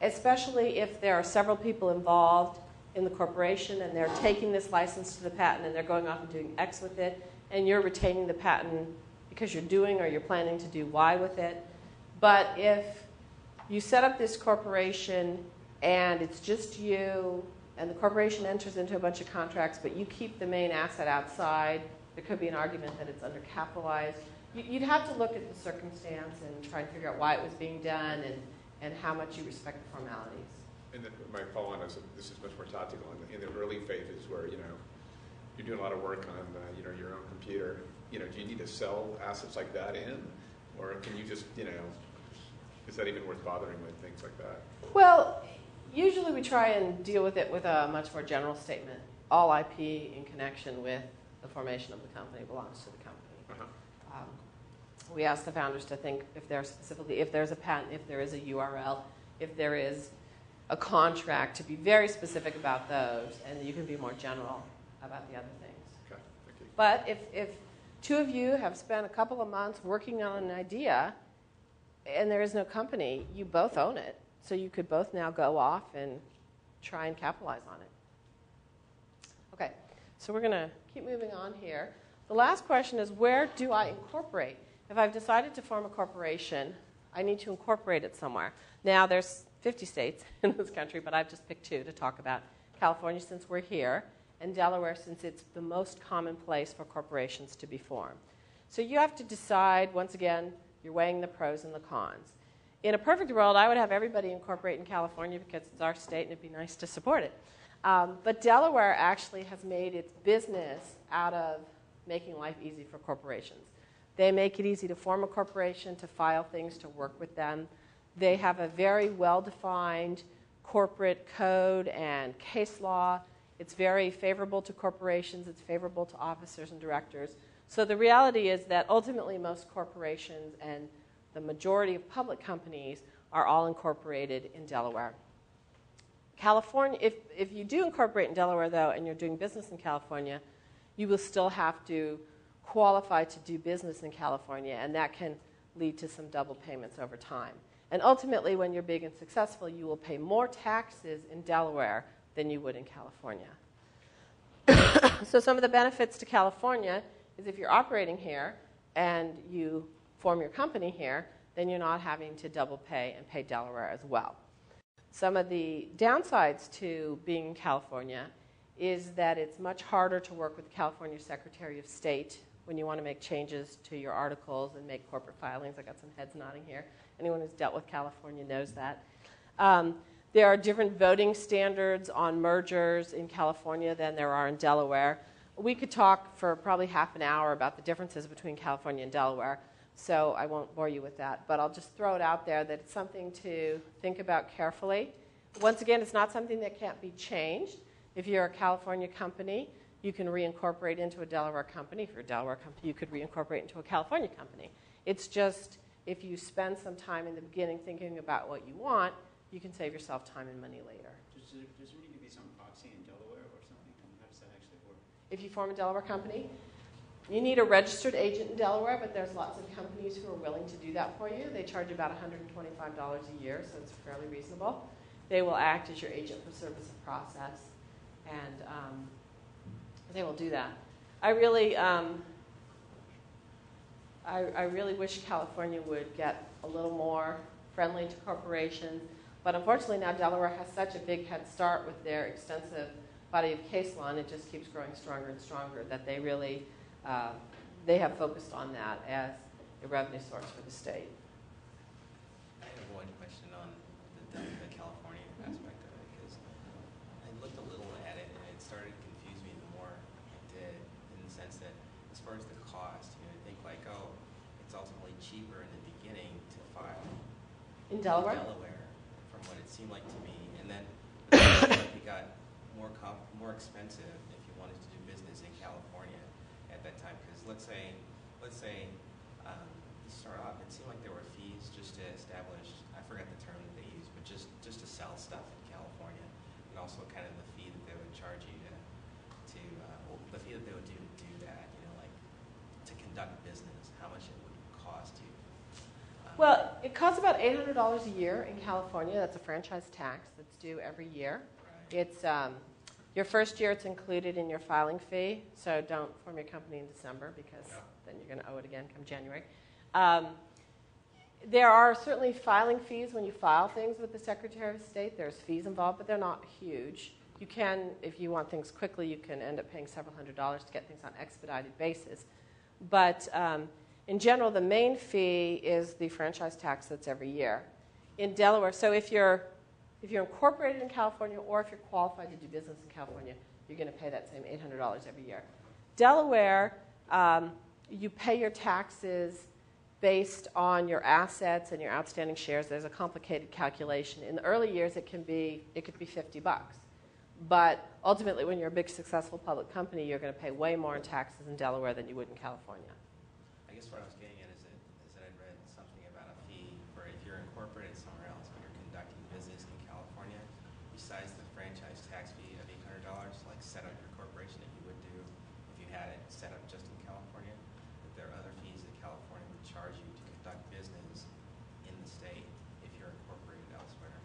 Especially if there are several people involved in the corporation and they're taking this license to the patent and they're going off and doing X with it, and you're retaining the patent because you're doing or you're planning to do Y with it. But if you set up this corporation and it's just you, and the corporation enters into a bunch of contracts, but you keep the main asset outside, there could be an argument that it's undercapitalized. You- You'd have to look at the circumstance and try and figure out why it was being done and, and how much you respect the formalities. And then my follow-on is, this is much more tactical, in the, in the early phases where, you know, you're doing a lot of work on, uh, you know, your own computer, you know, do you need to sell assets like that in? Or can you just, you know, is that even worth bothering with, things like that? Well, usually we try and deal with it with a much more general statement. All IP in connection with the formation of the company belongs to the company. Uh-huh. Um, we ask the founders to think if there's specifically if there's a patent, if there is a URL, if there is a contract, to be very specific about those, and you can be more general about the other things. Okay, thank you. But if, if two of you have spent a couple of months working on an idea and there is no company, you both own it. So you could both now go off and try and capitalize on it. Okay, so we're going to keep moving on here. The last question is where do I incorporate? If I've decided to form a corporation, I need to incorporate it somewhere. Now, there's 50 states in this country, but I've just picked two to talk about. California, since we're here, and Delaware, since it's the most common place for corporations to be formed. So you have to decide, once again, you're weighing the pros and the cons. In a perfect world, I would have everybody incorporate in California because it's our state and it'd be nice to support it. Um, but Delaware actually has made its business out of making life easy for corporations. They make it easy to form a corporation, to file things, to work with them. They have a very well defined corporate code and case law. It's very favorable to corporations, it's favorable to officers and directors. So the reality is that ultimately, most corporations and the majority of public companies are all incorporated in Delaware. California, if, if you do incorporate in Delaware, though, and you're doing business in California, you will still have to qualify to do business in California, and that can lead to some double payments over time. And ultimately, when you're big and successful, you will pay more taxes in Delaware than you would in California. so some of the benefits to California is if you're operating here and you form your company here, then you're not having to double pay and pay Delaware as well. Some of the downsides to being in California is that it's much harder to work with the California Secretary of State when you want to make changes to your articles and make corporate filings. I got some heads nodding here. Anyone who's dealt with California knows that. Um, there are different voting standards on mergers in California than there are in Delaware. We could talk for probably half an hour about the differences between California and Delaware, so I won't bore you with that. But I'll just throw it out there that it's something to think about carefully. Once again, it's not something that can't be changed. If you're a California company, you can reincorporate into a Delaware company. If you're a Delaware company, you could reincorporate into a California company. It's just if you spend some time in the beginning thinking about what you want, you can save yourself time and money later. Does there, does there need to be some proxy in Delaware or something? How does that actually work? If you form a Delaware company, you need a registered agent in Delaware, but there's lots of companies who are willing to do that for you. They charge about $125 a year, so it's fairly reasonable. They will act as your agent for service of process, and um, they will do that. I really, um, I, I really wish California would get a little more friendly to corporations, but unfortunately now Delaware has such a big head start with their extensive body of case law, and it just keeps growing stronger and stronger. That they really, uh, they have focused on that as a revenue source for the state. I have one question on the, the, the California aspect of it, because I looked a little at it, and it started to confuse me the more I did, in the sense that, as far as the cost, you know, I think like, oh, it's ultimately cheaper in the beginning to file In Delaware? Delaware, from what it seemed like to me, and then it got more comp, more expensive if you wanted to do business in California at that time. Because let's say, let's say um, you start off, it seemed like there were fees just to establish. I forgot the term that they used, but just just to sell stuff in California, and also kind of the fee that they would charge you to to uh, well, the fee that they would do to do that. You know, like to conduct business, how much it would cost you. Um, Well, it costs about $800 a year in California. That's a franchise tax that's due every year. right. It's um, your first year. It's included in your filing fee, so don't form your company in December because Yeah. then you're going to owe it again come January. Um, there are certainly filing fees when you file things with the Secretary of State. There's fees involved, but they're not huge. You can, if you want things quickly, you can end up paying several hundred dollars to get things on expedited basis. But um, in general, the main fee is the franchise tax that's every year. In Delaware, so if you're if you're incorporated in California or if you're qualified to do business in California, you're going to pay that same $800 every year. Delaware, um, you pay your taxes based on your assets and your outstanding shares. There's a complicated calculation. In the early years, it can be it could be 50 bucks, but ultimately, when you're a big successful public company, you're going to pay way more in taxes in Delaware than you would in California. I guess what I was getting at is that, is that I read something about a fee for if you're incorporated somewhere else, but you're conducting business in California, besides the franchise tax fee of eight hundred dollars, like set up your corporation that you would do if you had it set up just in California, that there are other fees that California would charge you to conduct business in the state if you're incorporated elsewhere.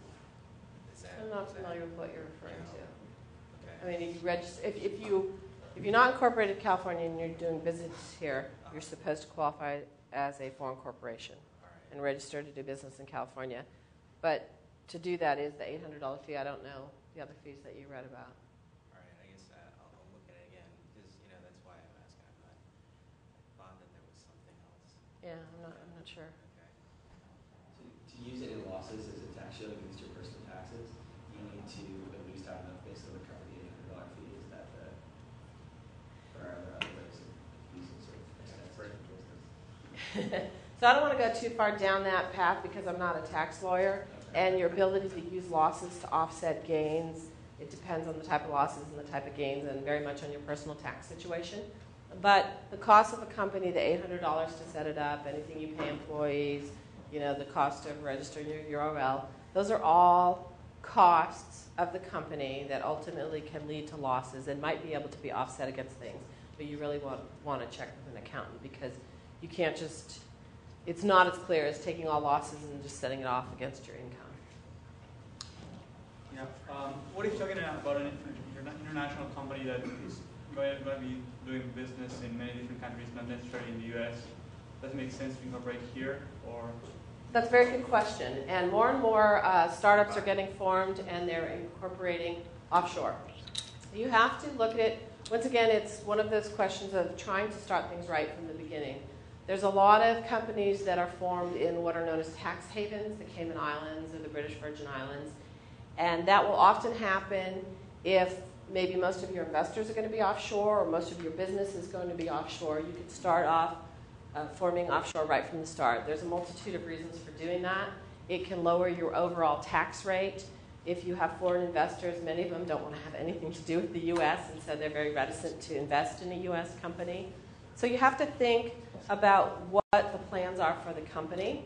Is that? I'm not familiar with what you're referring to. I mean, if you register, if, if you if you're not incorporated in California and you're doing business here, you're supposed to qualify as a foreign corporation and register to do business in California. But to do that is the $800 fee. I don't know the other fees that you read about. All right, I guess uh, I'll, I'll look at it again, because, you know, that's why I'm asking. I thought, I thought that there was something else. Yeah, I'm not, I'm not sure. Okay. To, to use it in losses as a tax shield against your personal taxes, you need to at least have enough basically to cover the eight hundred dollar fee. Is that uh, the, or are there other ways of using sort of expenses business? so I don't want to go too far down that path because I'm not a tax lawyer. And your ability to use losses to offset gains, it depends on the type of losses and the type of gains and very much on your personal tax situation. But the cost of a company, the $800 to set it up, anything you pay employees, you know, the cost of registering your URL, those are all costs of the company that ultimately can lead to losses and might be able to be offset against things. But you really want, want to check with an accountant because you can't just, it's not as clear as taking all losses and just setting it off against your income. Yeah. Um, what if you're talking about an international company that is going to be doing business in many different countries, not necessarily in the U.S. Does it make sense to incorporate here, or That's a very good question. And more and more uh, startups are getting formed and they're incorporating offshore. You have to look at it. Once again, it's one of those questions of trying to start things right from the beginning. There's a lot of companies that are formed in what are known as tax havens, the Cayman Islands or the British Virgin Islands. And that will often happen if maybe most of your investors are going to be offshore or most of your business is going to be offshore. You could start off uh, forming offshore right from the start. There's a multitude of reasons for doing that. It can lower your overall tax rate. If you have foreign investors, many of them don't want to have anything to do with the U.S., and so they're very reticent to invest in a U.S. company. So you have to think about what the plans are for the company.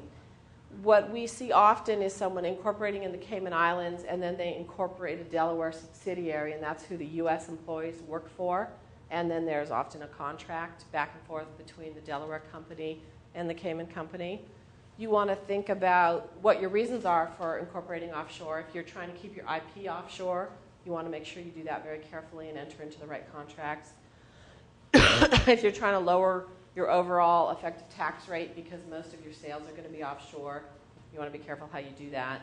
What we see often is someone incorporating in the Cayman Islands and then they incorporate a Delaware subsidiary, and that's who the U.S. employees work for. And then there's often a contract back and forth between the Delaware company and the Cayman company. You want to think about what your reasons are for incorporating offshore. If you're trying to keep your IP offshore, you want to make sure you do that very carefully and enter into the right contracts. if you're trying to lower your overall effective tax rate because most of your sales are going to be offshore, you want to be careful how you do that.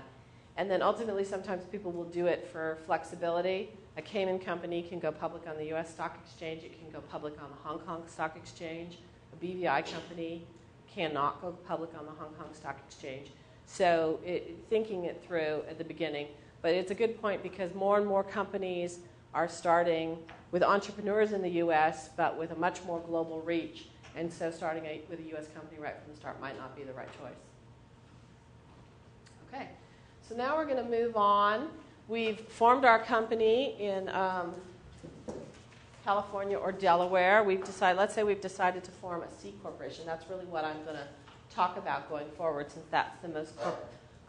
And then ultimately, sometimes people will do it for flexibility. A Cayman company can go public on the US Stock Exchange, it can go public on the Hong Kong Stock Exchange. A BVI company cannot go public on the Hong Kong Stock Exchange. So, it, thinking it through at the beginning. But it's a good point because more and more companies are starting with entrepreneurs in the US, but with a much more global reach. And so, starting a, with a US company right from the start might not be the right choice. Okay, so now we're going to move on. We've formed our company in um, California or Delaware. We've decided, let's say we've decided to form a C corporation. That's really what I'm going to talk about going forward since that's the most co-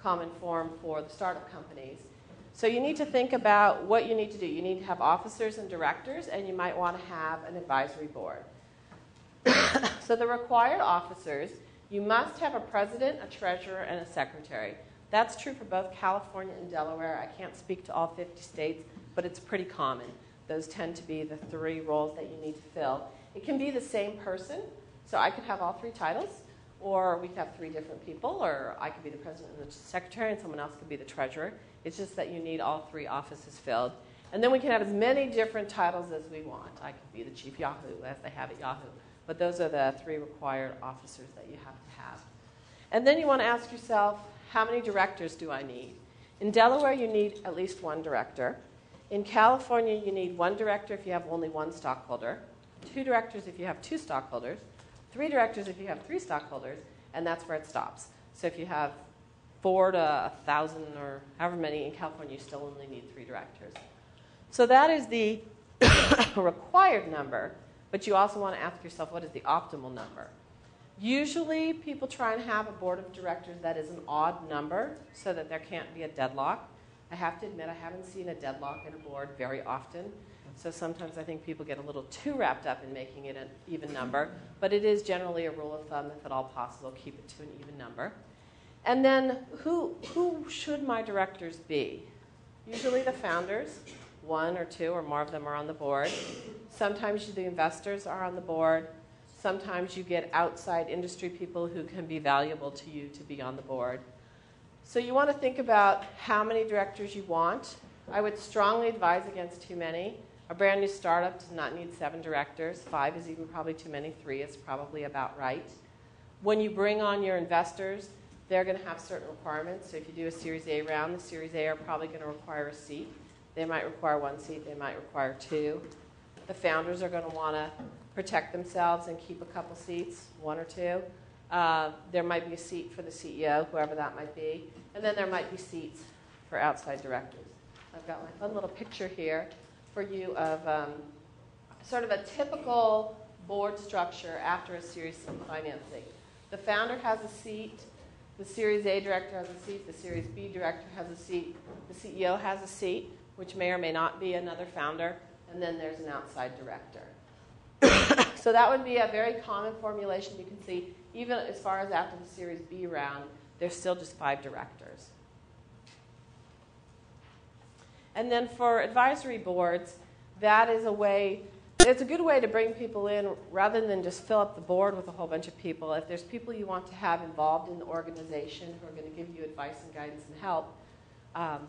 common form for the startup companies. So you need to think about what you need to do. You need to have officers and directors, and you might want to have an advisory board. so the required officers, you must have a president, a treasurer, and a secretary. That's true for both California and Delaware. I can't speak to all 50 states, but it's pretty common. Those tend to be the three roles that you need to fill. It can be the same person, so I could have all three titles, or we could have three different people, or I could be the president and the secretary, and someone else could be the treasurer. It's just that you need all three offices filled. And then we can have as many different titles as we want. I could be the chief Yahoo, as they have at Yahoo. But those are the three required officers that you have to have. And then you want to ask yourself, how many directors do I need? In Delaware, you need at least one director. In California, you need one director if you have only one stockholder, two directors if you have two stockholders, three directors if you have three stockholders, and that's where it stops. So if you have four to a thousand or however many in California, you still only need three directors. So that is the required number, but you also want to ask yourself what is the optimal number? Usually, people try and have a board of directors that is an odd number so that there can't be a deadlock. I have to admit, I haven't seen a deadlock in a board very often. So sometimes I think people get a little too wrapped up in making it an even number. But it is generally a rule of thumb, if at all possible, keep it to an even number. And then, who, who should my directors be? Usually the founders, one or two or more of them are on the board. Sometimes the investors are on the board. Sometimes you get outside industry people who can be valuable to you to be on the board. So you want to think about how many directors you want. I would strongly advise against too many. A brand new startup does not need seven directors. Five is even probably too many. Three is probably about right. When you bring on your investors, they're going to have certain requirements. So if you do a Series A round, the Series A are probably going to require a seat. They might require one seat, they might require two. The founders are going to want to protect themselves and keep a couple seats, one or two. Uh, there might be a seat for the CEO, whoever that might be, and then there might be seats for outside directors. I've got my fun little picture here for you of um, sort of a typical board structure after a Series C financing. The founder has a seat, the Series A director has a seat, the Series B director has a seat, the CEO has a seat, which may or may not be another founder, and then there's an outside director. so that would be a very common formulation. You can see, even as far as after the Series B round, there's still just five directors. And then for advisory boards, that is a way it's a good way to bring people in rather than just fill up the board with a whole bunch of people. If there's people you want to have involved in the organization who are going to give you advice and guidance and help, um,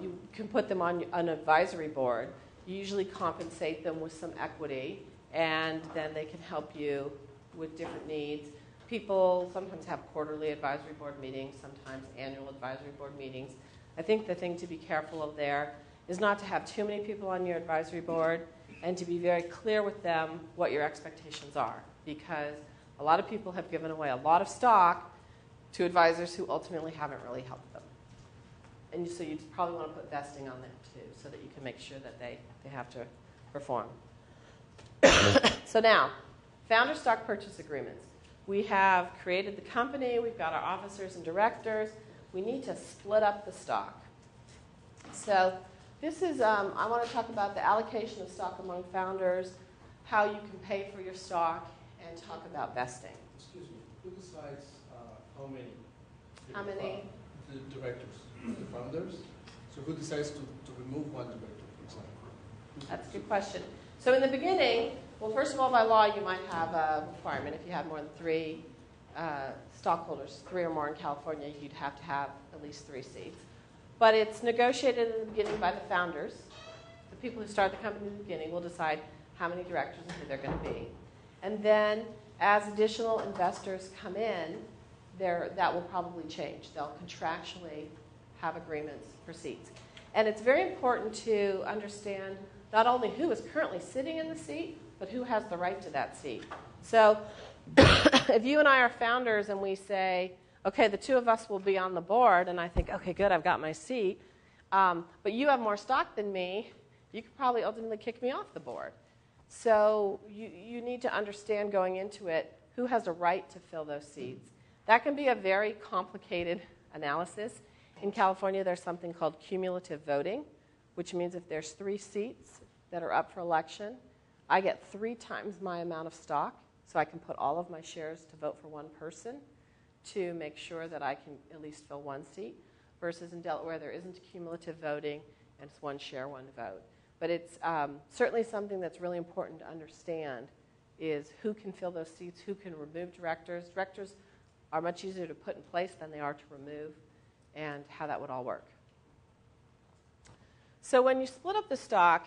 you can put them on an advisory board. You usually compensate them with some equity, and then they can help you with different needs. People sometimes have quarterly advisory board meetings, sometimes annual advisory board meetings. I think the thing to be careful of there is not to have too many people on your advisory board and to be very clear with them what your expectations are because a lot of people have given away a lot of stock to advisors who ultimately haven't really helped them. And so you probably want to put vesting on that too so that you can make sure that they, they have to perform. so now, founder stock purchase agreements. We have created the company, we've got our officers and directors. We need to split up the stock. So this is, um, I want to talk about the allocation of stock among founders, how you can pay for your stock, and talk about vesting. Excuse me, who decides uh, how many? How many? The directors, the founders? So who decides to, to remove one director, for example? That's a good question. So in the beginning, well, first of all, by law, you might have a requirement. If you have more than three uh, stockholders, three or more in California, you'd have to have at least three seats. But it's negotiated in the beginning by the founders. The people who start the company in the beginning will decide how many directors and who they're going to be. And then as additional investors come in, that will probably change. They'll contractually have agreements for seats. And it's very important to understand not only who is currently sitting in the seat, but who has the right to that seat. So if you and I are founders and we say, okay, the two of us will be on the board, and I think, okay, good, I've got my seat, um, but you have more stock than me, you could probably ultimately kick me off the board. So you, you need to understand going into it who has a right to fill those seats. That can be a very complicated analysis. In California, there's something called cumulative voting, which means if there's three seats that are up for election, I get three times my amount of stock, so I can put all of my shares to vote for one person to make sure that I can at least fill one seat, versus in Delaware, there isn't cumulative voting, and it's one share, one vote. But it's um, certainly something that's really important to understand is who can fill those seats, who can remove directors. Directors are much easier to put in place than they are to remove, and how that would all work. So when you split up the stock,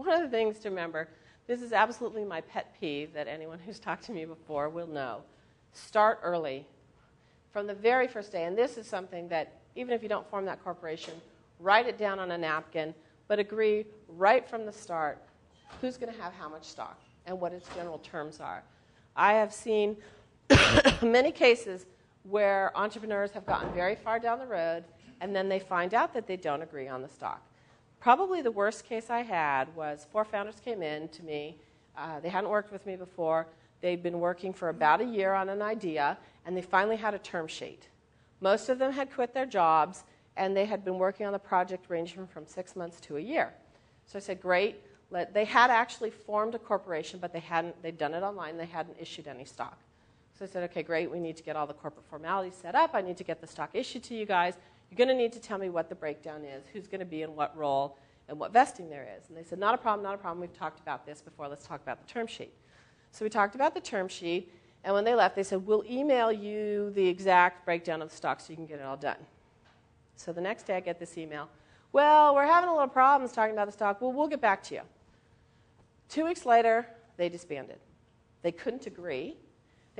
one of the things to remember, this is absolutely my pet peeve that anyone who's talked to me before will know. Start early from the very first day. And this is something that, even if you don't form that corporation, write it down on a napkin, but agree right from the start who's going to have how much stock and what its general terms are. I have seen many cases where entrepreneurs have gotten very far down the road and then they find out that they don't agree on the stock. Probably the worst case I had was four founders came in to me. Uh, they hadn't worked with me before. They'd been working for about a year on an idea, and they finally had a term sheet. Most of them had quit their jobs, and they had been working on the project ranging from six months to a year. So I said, Great. Let, they had actually formed a corporation, but they hadn't, they'd done it online, they hadn't issued any stock. So I said, Okay, great. We need to get all the corporate formalities set up. I need to get the stock issued to you guys. You're going to need to tell me what the breakdown is, who's going to be in what role, and what vesting there is. And they said, Not a problem, not a problem. We've talked about this before. Let's talk about the term sheet. So we talked about the term sheet, and when they left, they said, We'll email you the exact breakdown of the stock so you can get it all done. So the next day, I get this email. Well, we're having a little problems talking about the stock. Well, we'll get back to you. Two weeks later, they disbanded. They couldn't agree.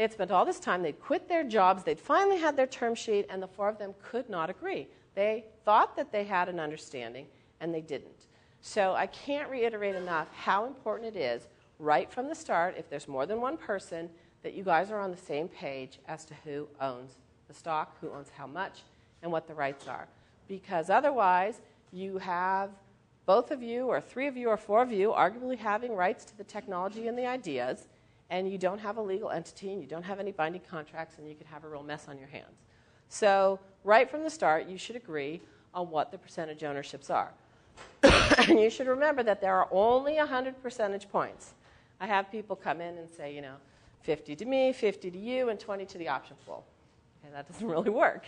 They had spent all this time, they'd quit their jobs, they'd finally had their term sheet, and the four of them could not agree. They thought that they had an understanding, and they didn't. So I can't reiterate enough how important it is right from the start, if there's more than one person, that you guys are on the same page as to who owns the stock, who owns how much, and what the rights are. Because otherwise, you have both of you, or three of you, or four of you, arguably having rights to the technology and the ideas, and you don't have a legal entity, and you don't have any binding contracts, and you could have a real mess on your hands. So, right from the start, you should agree on what the percentage ownerships are. and you should remember that there are only 100 percentage points. I have people come in and say, you know, 50 to me, 50 to you, and 20 to the option pool. And that doesn't really work.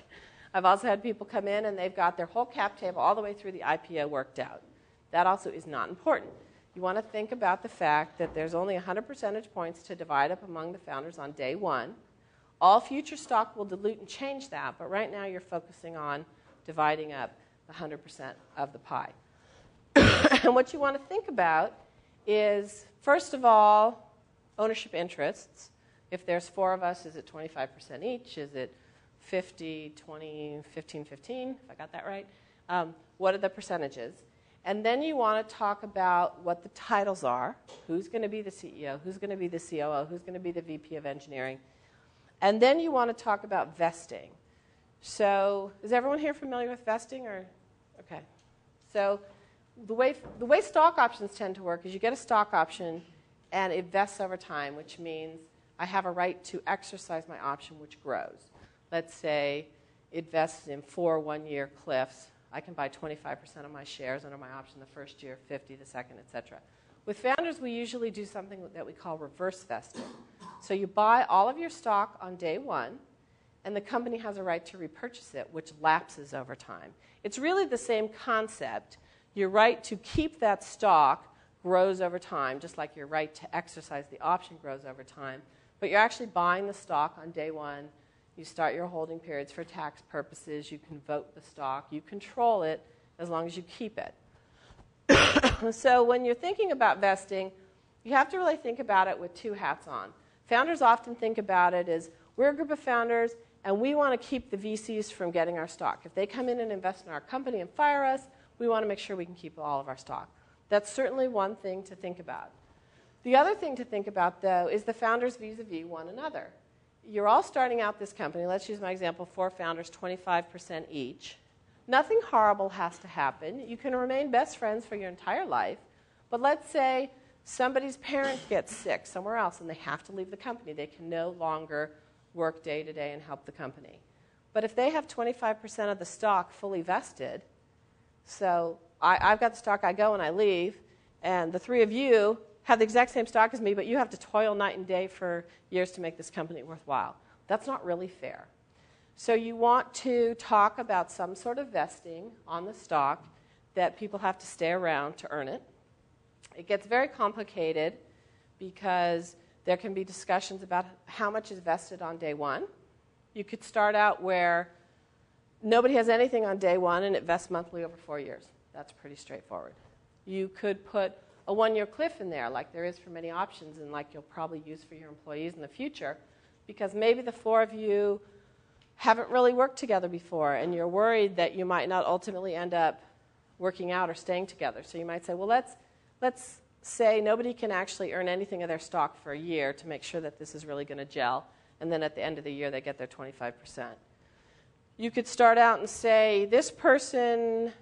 I've also had people come in and they've got their whole cap table all the way through the IPO worked out. That also is not important. You want to think about the fact that there's only 100 percentage points to divide up among the founders on day one. All future stock will dilute and change that, but right now you're focusing on dividing up the 100% of the pie. and what you want to think about is, first of all, ownership interests. If there's four of us, is it 25% each? Is it 50, 20, 15, 15, if I got that right? Um, what are the percentages? And then you want to talk about what the titles are who's going to be the CEO, who's going to be the COO, who's going to be the VP of engineering. And then you want to talk about vesting. So, is everyone here familiar with vesting or okay. So, the way the way stock options tend to work is you get a stock option and it vests over time, which means I have a right to exercise my option which grows. Let's say it vests in four one-year cliffs I can buy 25% of my shares under my option the first year, 50 the second, etc. With founders, we usually do something that we call reverse vesting. So you buy all of your stock on day one, and the company has a right to repurchase it, which lapses over time. It's really the same concept. Your right to keep that stock grows over time, just like your right to exercise the option grows over time. But you're actually buying the stock on day one you start your holding periods for tax purposes. You can vote the stock. You control it as long as you keep it. so when you're thinking about vesting, you have to really think about it with two hats on. Founders often think about it as we're a group of founders and we want to keep the VCs from getting our stock. If they come in and invest in our company and fire us, we want to make sure we can keep all of our stock. That's certainly one thing to think about. The other thing to think about, though, is the founders vis a vis one another you're all starting out this company. Let's use my example four founders, 25% each. Nothing horrible has to happen. You can remain best friends for your entire life. But let's say somebody's parent gets sick somewhere else and they have to leave the company. They can no longer work day to day and help the company. But if they have 25% of the stock fully vested, so I, have got the stock, I go and I leave, and the three of you have the exact same stock as me, but you have to toil night and day for years to make this company worthwhile. That's not really fair. So you want to talk about some sort of vesting on the stock that people have to stay around to earn it. It gets very complicated because there can be discussions about how much is vested on day one. You could start out where nobody has anything on day one and it vests monthly over four years. That's pretty straightforward. You could put a one year cliff in there, like there is for many options, and like you'll probably use for your employees in the future, because maybe the four of you haven't really worked together before, and you're worried that you might not ultimately end up working out or staying together. So you might say, well, let's, let's say nobody can actually earn anything of their stock for a year to make sure that this is really going to gel, and then at the end of the year they get their 25%. You could start out and say, this person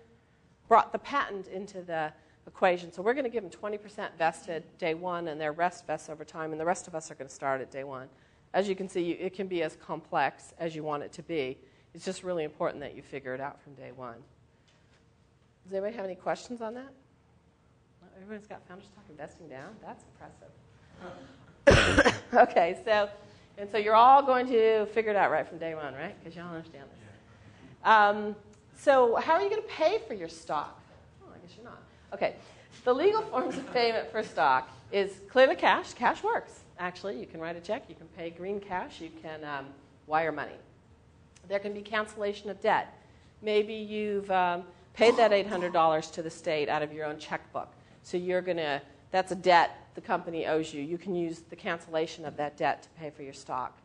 brought the patent into the equation. So we're going to give them 20% vested day one, and their rest vests over time, and the rest of us are going to start at day one. As you can see, it can be as complex as you want it to be. It's just really important that you figure it out from day one. Does anybody have any questions on that? Everyone's got founders stock investing down? That's impressive. okay, so, and so you're all going to figure it out right from day one, right? Because you all understand this. Um, so, how are you going to pay for your stock? Oh, I guess you're not. Okay, the legal forms of payment for stock is clearly cash. Cash works, actually. You can write a check, you can pay green cash, you can um, wire money. There can be cancellation of debt. Maybe you've um, paid that $800 to the state out of your own checkbook. So you're going to, that's a debt the company owes you. You can use the cancellation of that debt to pay for your stock.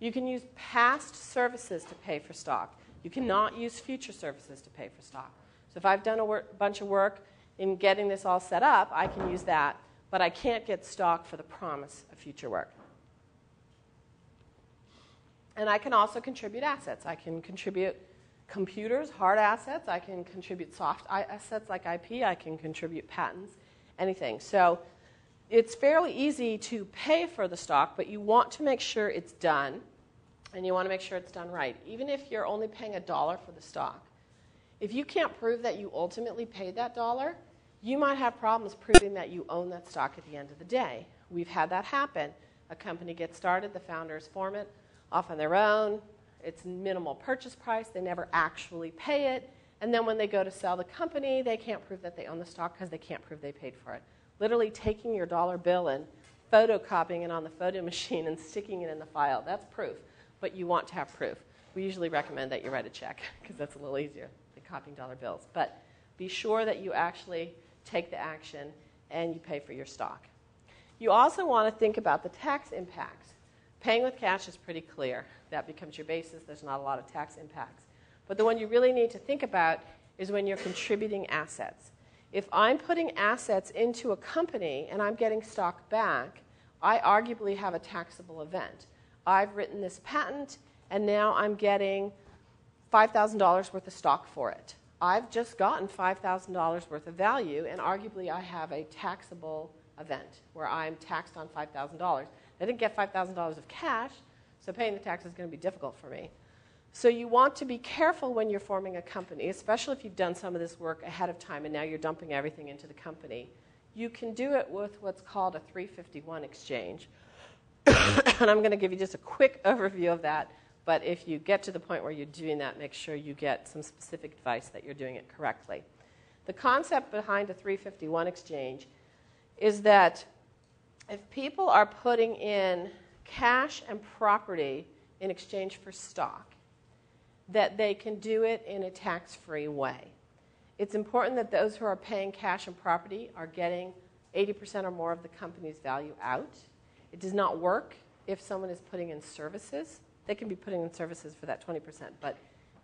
You can use past services to pay for stock. You cannot use future services to pay for stock. So if I've done a work, bunch of work in getting this all set up, I can use that, but I can't get stock for the promise of future work. And I can also contribute assets. I can contribute computers, hard assets. I can contribute soft assets like IP. I can contribute patents, anything. So it's fairly easy to pay for the stock, but you want to make sure it's done, and you want to make sure it's done right. Even if you're only paying a dollar for the stock, if you can't prove that you ultimately paid that dollar, you might have problems proving that you own that stock at the end of the day. We've had that happen. A company gets started, the founders form it off on their own. It's minimal purchase price, they never actually pay it. And then when they go to sell the company, they can't prove that they own the stock because they can't prove they paid for it. literally taking your dollar bill and photocopying it on the photo machine and sticking it in the file. That's proof, but you want to have proof. We usually recommend that you write a check because that's a little easier than copying dollar bills. But be sure that you actually take the action and you pay for your stock. You also want to think about the tax impacts. Paying with cash is pretty clear. That becomes your basis. There's not a lot of tax impacts. But the one you really need to think about is when you're contributing assets. If I'm putting assets into a company and I'm getting stock back, I arguably have a taxable event. I've written this patent and now I'm getting $5,000 worth of stock for it. I've just gotten $5,000 worth of value, and arguably I have a taxable event where I'm taxed on $5,000. I didn't get $5,000 of cash, so paying the tax is going to be difficult for me. So you want to be careful when you're forming a company, especially if you've done some of this work ahead of time and now you're dumping everything into the company. You can do it with what's called a 351 exchange. and I'm going to give you just a quick overview of that but if you get to the point where you're doing that, make sure you get some specific advice that you're doing it correctly. The concept behind a 351 exchange is that if people are putting in cash and property in exchange for stock, that they can do it in a tax free way. It's important that those who are paying cash and property are getting 80% or more of the company's value out. It does not work if someone is putting in services they can be putting in services for that 20%, but,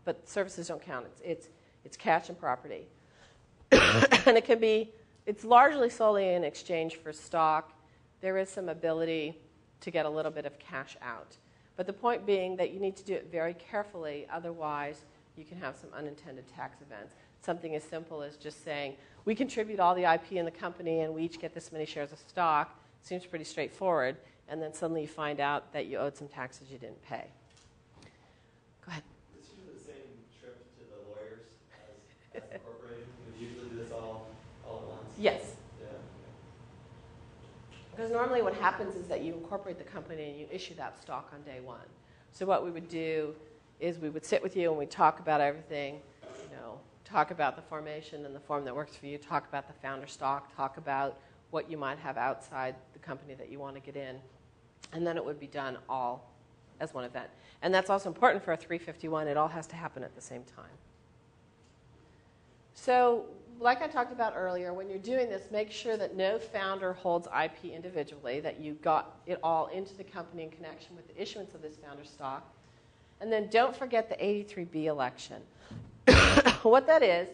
but services don't count. It's, it's, it's cash and property. and it can be, it's largely solely in exchange for stock. There is some ability to get a little bit of cash out. But the point being that you need to do it very carefully, otherwise, you can have some unintended tax events. Something as simple as just saying, we contribute all the IP in the company and we each get this many shares of stock seems pretty straightforward and then suddenly you find out that you owed some taxes you didn't pay. Go ahead. Is this usually the same trip to the lawyers as, as incorporated? You usually do this all, all at once? Yes. Yeah. Because normally what happens is that you incorporate the company and you issue that stock on day one. So what we would do is we would sit with you and we talk about everything, you know, talk about the formation and the form that works for you, talk about the founder stock, talk about what you might have outside the company that you want to get in, and then it would be done all as one event. And that's also important for a 351. It all has to happen at the same time. So, like I talked about earlier, when you're doing this, make sure that no founder holds IP individually, that you got it all into the company in connection with the issuance of this founder stock. And then don't forget the 83B election. what that is,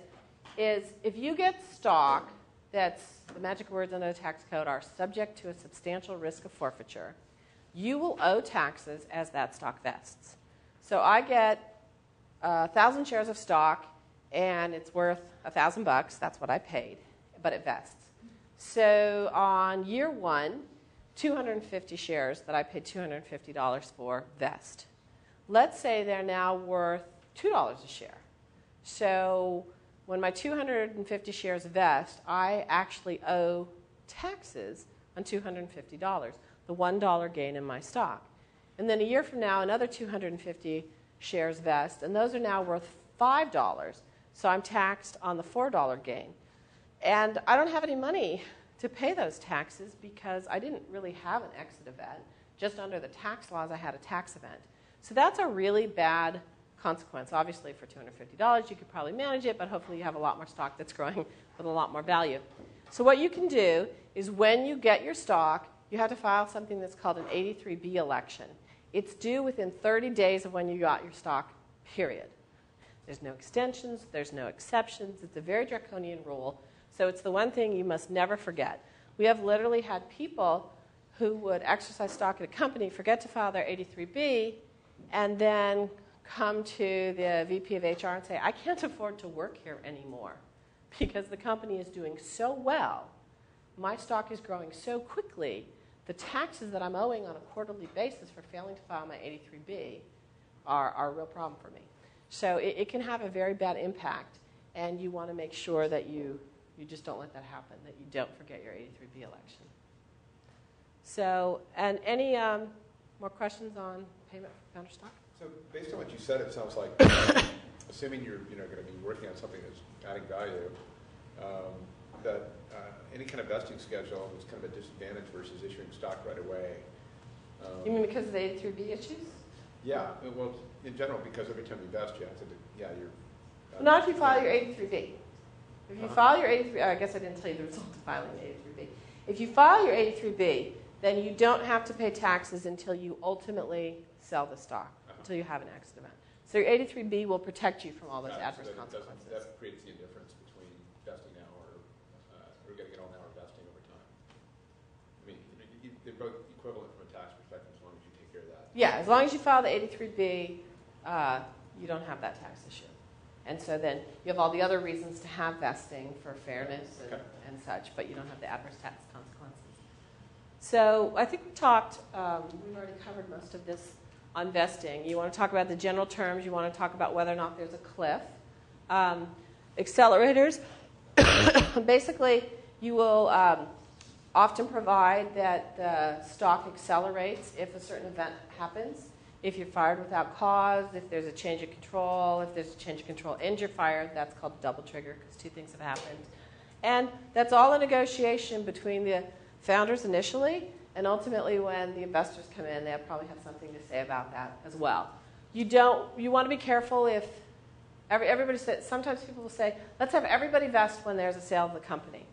is if you get stock that's the magic words under the tax code are subject to a substantial risk of forfeiture, you will owe taxes as that stock vests. So I get a thousand shares of stock and it's worth a thousand bucks. That's what I paid, but it vests. So on year one, 250 shares that I paid $250 for vest. Let's say they're now worth $2 a share. So when my 250 shares vest, I actually owe taxes on $250, the $1 gain in my stock. And then a year from now, another 250 shares vest, and those are now worth $5. So I'm taxed on the $4 gain. And I don't have any money to pay those taxes because I didn't really have an exit event. Just under the tax laws, I had a tax event. So that's a really bad consequence. Obviously, for $250, you could probably manage it, but hopefully, you have a lot more stock that's growing with a lot more value. So, what you can do is when you get your stock, you have to file something that's called an 83B election. It's due within 30 days of when you got your stock, period. There's no extensions, there's no exceptions. It's a very draconian rule. So, it's the one thing you must never forget. We have literally had people who would exercise stock at a company, forget to file their 83B, and then come to the VP of HR and say, I can't afford to work here anymore because the company is doing so well. My stock is growing so quickly. The taxes that I'm owing on a quarterly basis for failing to file my 83B are, are a real problem for me. So it, it can have a very bad impact, and you want to make sure that you, you just don't let that happen, that you don't forget your 83B election. So, and any um, more questions on payment for founder stock? So based on what you said, it sounds like, assuming you're, you know, going to be working on something that's adding value, um, that uh, any kind of vesting schedule is kind of a disadvantage versus issuing stock right away. Um, You mean because of the 83B issues? Yeah, well, in general, because every time you vest, you have to, do- yeah, you're. uh, Not if you file your 83B. If you Uh-huh. file your 83, I guess I didn't tell you the result of filing the 83B. If you file your 83B, then you don't have to pay taxes until you ultimately sell the stock. Until you have an event. So your 83B will protect you from all those uh, so adverse that consequences. That creates the difference between vesting now or, uh, or getting it all now or vesting over time. I mean, they're both equivalent from a tax perspective as long as you take care of that. Yeah, as long as you file the 83B, uh, you don't have that tax issue. And so then you have all the other reasons to have vesting for fairness and, and such, but you don't have the adverse tax consequences. So I think we talked, um, we've already covered most of this on vesting. You want to talk about the general terms, you want to talk about whether or not there's a cliff. Um, accelerators, basically, you will um, often provide that the stock accelerates if a certain event happens. If you're fired without cause, if there's a change of control, if there's a change of control and you're fired, that's called double trigger because two things have happened. And that's all a negotiation between the founders initially, and ultimately when the investors come in, they'll probably have something to say about that as well. You don't. You want to be careful if every, everybody says. Sometimes people will say, "Let's have everybody vest when there's a sale of the company."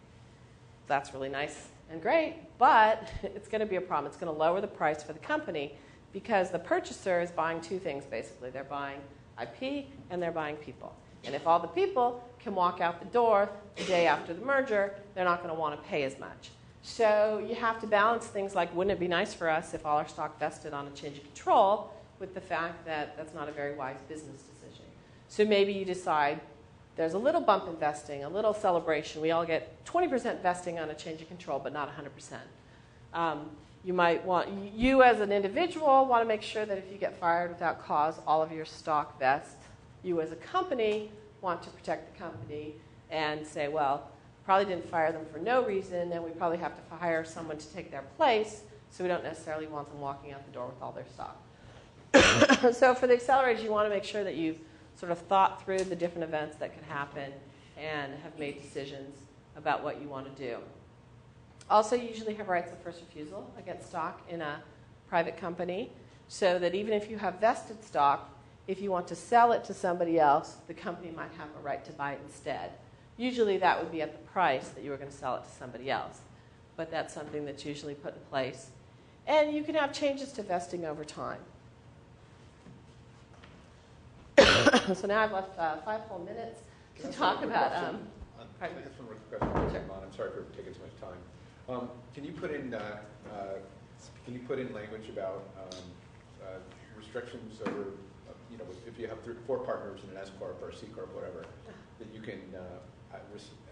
That's really nice and great, but it's going to be a problem. It's going to lower the price for the company because the purchaser is buying two things basically. They're buying IP and they're buying people. And if all the people can walk out the door the day after the merger, they're not going to want to pay as much. So you have to balance things like wouldn't it be nice for us if all our stock vested on a change of control with the fact that that's not a very wise business decision. So maybe you decide there's a little bump in vesting, a little celebration. We all get 20% vesting on a change of control, but not 100%. Um, you might want, you as an individual want to make sure that if you get fired without cause, all of your stock vests. You as a company want to protect the company and say, well, probably didn't fire them for no reason, and we probably have to hire someone to take their place, so we don't necessarily want them walking out the door with all their stock. so for the accelerators, you want to make sure that you've sort of thought through the different events that could happen and have made decisions about what you want to do. Also, you usually have rights of first refusal against stock in a private company, so that even if you have vested stock, if you want to sell it to somebody else, the company might have a right to buy it instead. Usually that would be at the price that you were going to sell it to somebody else, but that's something that's usually put in place. And you can have changes to vesting over time. so now I've left uh, five whole minutes to talk about. Um, pardon? I have one more question, Sure. I'm sorry for taking so much time. Um, Can you put in, uh, uh, can you put in language about um, uh, restrictions over, uh, you know, if you have three, four partners in an S corp or a C corp, whatever, that you can, uh,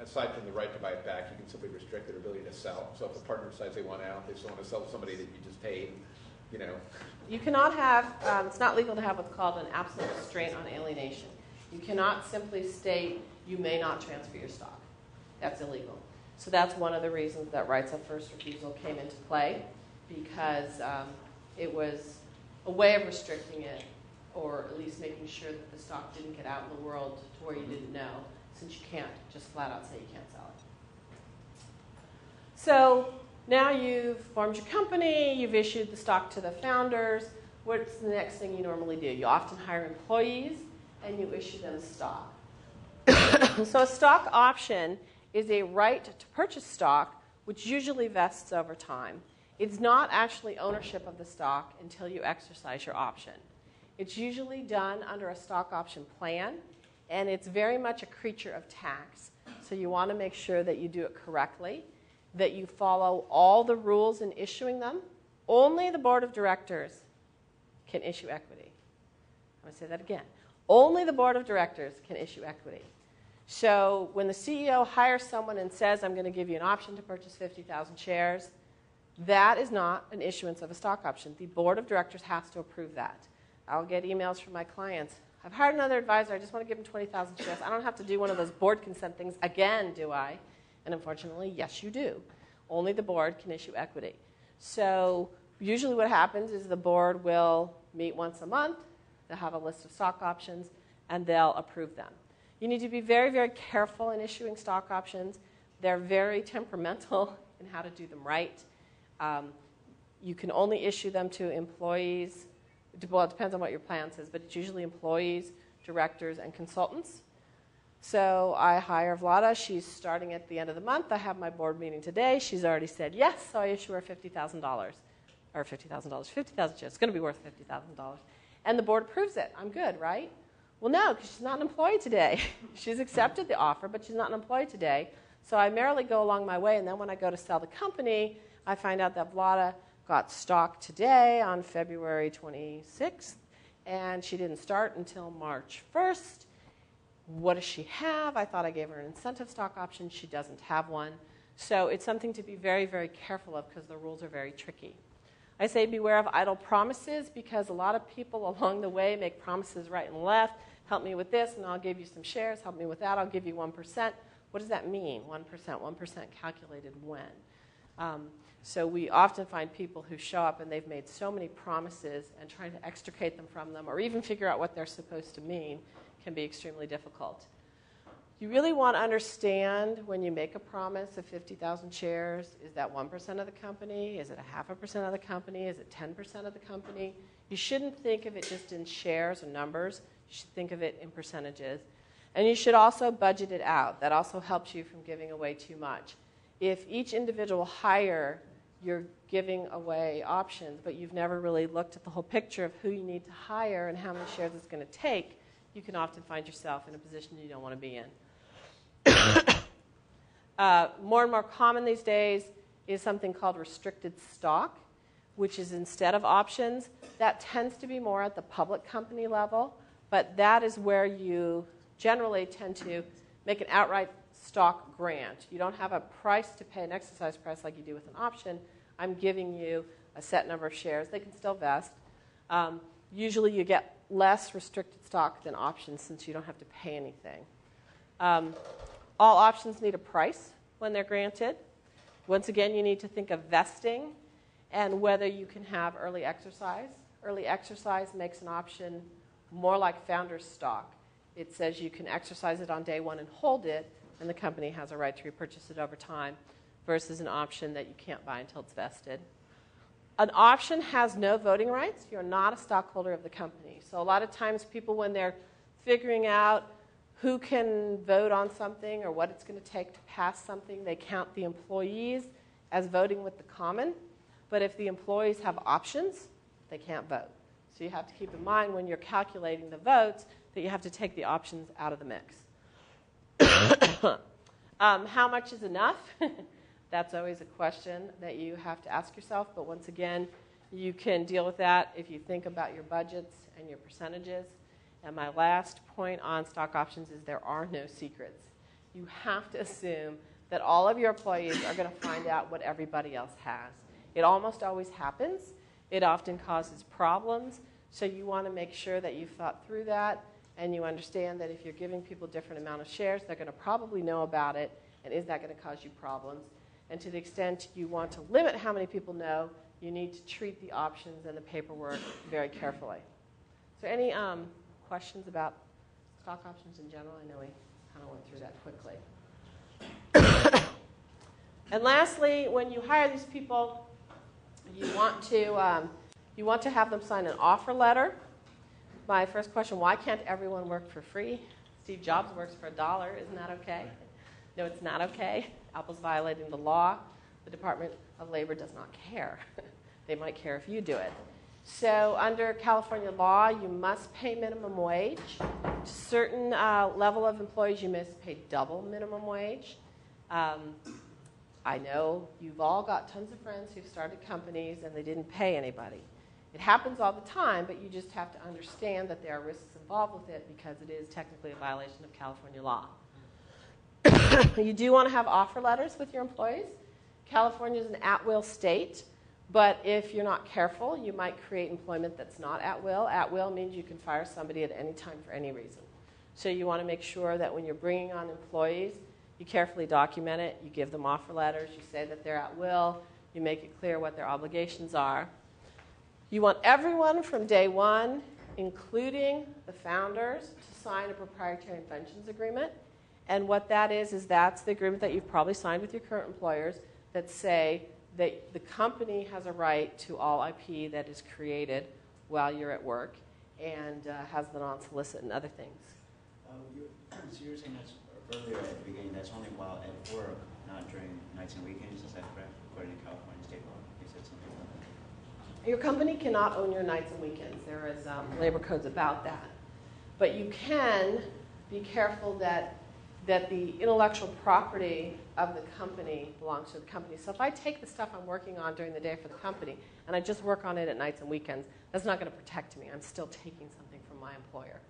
aside from the right to buy it back, you can simply restrict their ability to sell. So if a partner decides they want out, they still want to sell to somebody that you just paid, you know, You cannot have, um, it's not legal to have what's called an absolute restraint on alienation. You cannot simply state you may not transfer your stock. That's illegal. So that's one of the reasons that rights of first refusal came into play because um, it was a way of restricting it or at least making sure that the stock didn't get out in the world to where you didn't know since you can't just flat out say you can't sell it. So now you've formed your company, you've issued the stock to the founders. What's the next thing you normally do? You often hire employees and you issue them stock. so a stock option is a right to purchase stock, which usually vests over time. It's not actually ownership of the stock until you exercise your option. It's usually done under a stock option plan, and it's very much a creature of tax. So you want to make sure that you do it correctly, that you follow all the rules in issuing them. Only the board of directors can issue equity. I'm going to say that again. Only the board of directors can issue equity. So when the CEO hires someone and says, I'm going to give you an option to purchase 50,000 shares, that is not an issuance of a stock option. The board of directors has to approve that. I'll get emails from my clients. I've hired another advisor. I just want to give him 20,000 shares. I don't have to do one of those board consent things again, do I? And unfortunately, yes, you do. Only the board can issue equity. So usually what happens is the board will meet once a month. They'll have a list of stock options, and they'll approve them. You need to be very, very careful in issuing stock options. they're very temperamental in how to do them right. Um, you can only issue them to employees. Well, it depends on what your plan says, but it's usually employees, directors, and consultants. So I hire Vlada. She's starting at the end of the month. I have my board meeting today. She's already said yes, so I issue her $50,000. Or $50,000, 50000 shares. It's going to be worth $50,000. And the board approves it. I'm good, right? Well, no, because she's not an employee today. she's accepted the offer, but she's not an employee today. So I merrily go along my way, and then when I go to sell the company, I find out that Vlada got stock today on February 26th, and she didn't start until March 1st. What does she have? I thought I gave her an incentive stock option. She doesn't have one. So it's something to be very, very careful of because the rules are very tricky. I say beware of idle promises because a lot of people along the way make promises right and left. Help me with this, and I'll give you some shares. Help me with that, I'll give you 1%. What does that mean? 1%, 1% calculated when? Um, so we often find people who show up and they've made so many promises and trying to extricate them from them or even figure out what they're supposed to mean can be extremely difficult. You really want to understand when you make a promise of 50,000 shares is that 1% of the company? Is it a half a percent of the company? Is it 10% of the company? You shouldn't think of it just in shares or numbers. You should think of it in percentages. And you should also budget it out. That also helps you from giving away too much. If each individual hire you're giving away options, but you've never really looked at the whole picture of who you need to hire and how many shares it's going to take, you can often find yourself in a position you don't want to be in. uh, more and more common these days is something called restricted stock, which is instead of options. That tends to be more at the public company level, but that is where you generally tend to make an outright stock grant. You don't have a price to pay, an exercise price like you do with an option. I'm giving you a set number of shares. They can still vest. Um, usually you get less restricted stock than options since you don't have to pay anything. Um, all options need a price when they're granted. Once again, you need to think of vesting and whether you can have early exercise. Early exercise makes an option more like founder's stock. It says you can exercise it on day one and hold it, and the company has a right to repurchase it over time, versus an option that you can't buy until it's vested. An option has no voting rights. You're not a stockholder of the company. So, a lot of times, people, when they're figuring out who can vote on something or what it's going to take to pass something, they count the employees as voting with the common. But if the employees have options, they can't vote. So, you have to keep in mind when you're calculating the votes that you have to take the options out of the mix. um, how much is enough? That's always a question that you have to ask yourself. But once again, you can deal with that if you think about your budgets and your percentages. And my last point on stock options is there are no secrets. You have to assume that all of your employees are going to find out what everybody else has. It almost always happens. It often causes problems. So you want to make sure that you've thought through that and you understand that if you're giving people different amount of shares, they're going to probably know about it, and is that going to cause you problems? And to the extent you want to limit how many people know, you need to treat the options and the paperwork very carefully. So, any um, questions about stock options in general? I know we kind of went through that quickly. and lastly, when you hire these people, you want to um, you want to have them sign an offer letter. My first question: Why can't everyone work for free? Steve Jobs works for a dollar. Isn't that okay? No, it's not okay. Apple's violating the law. The Department of Labor does not care. they might care if you do it. So, under California law, you must pay minimum wage. Certain uh, level of employees, you must pay double minimum wage. Um, I know you've all got tons of friends who've started companies and they didn't pay anybody. It happens all the time, but you just have to understand that there are risks involved with it because it is technically a violation of California law. you do want to have offer letters with your employees. California is an at will state, but if you're not careful, you might create employment that's not at will. At will means you can fire somebody at any time for any reason. So you want to make sure that when you're bringing on employees, you carefully document it, you give them offer letters, you say that they're at will, you make it clear what their obligations are. You want everyone from day one, including the founders, to sign a proprietary inventions agreement And what that is, is that's the agreement that you've probably signed with your current employers that say that the company has a right to all IP that is created while you're at work and uh, has the non-solicit and other things. Uh, you- So you were saying that's earlier at the beginning, that's only while at work, not during nights and weekends, is that correct? According to California state law, you said something about that. Your company cannot own your nights and weekends. There is um, labor codes about that. But you can be careful that, that the intellectual property of the company belongs to the company. So if I take the stuff I'm working on during the day for the company and I just work on it at nights and weekends, that's not going to protect me. I'm still taking something from my employer.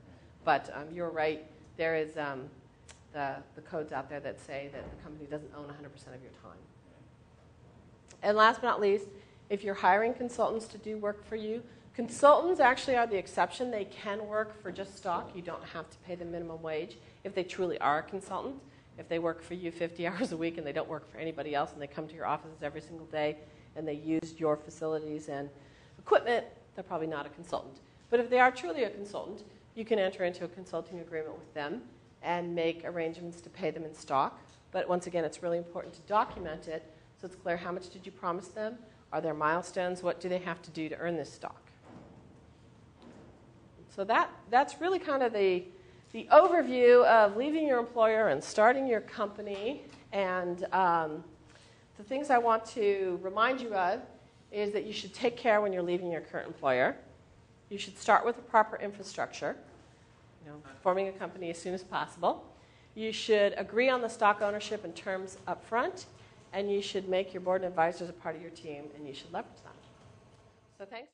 But um, you're right. There is um, the, the codes out there that say that the company doesn't own 100% of your time. And last but not least, if you're hiring consultants to do work for you, consultants actually are the exception. They can work for just stock. You don't have to pay the minimum wage if they truly are a consultant. If they work for you 50 hours a week and they don't work for anybody else and they come to your offices every single day and they use your facilities and equipment, they're probably not a consultant. But if they are truly a consultant, you can enter into a consulting agreement with them and make arrangements to pay them in stock. But once again, it's really important to document it so it's clear how much did you promise them? Are there milestones? What do they have to do to earn this stock? So that, that's really kind of the, the overview of leaving your employer and starting your company. And um, the things I want to remind you of is that you should take care when you're leaving your current employer. You should start with the proper infrastructure, you know, forming a company as soon as possible. You should agree on the stock ownership and terms up front, and you should make your board advisors a part of your team, and you should leverage them. So thanks.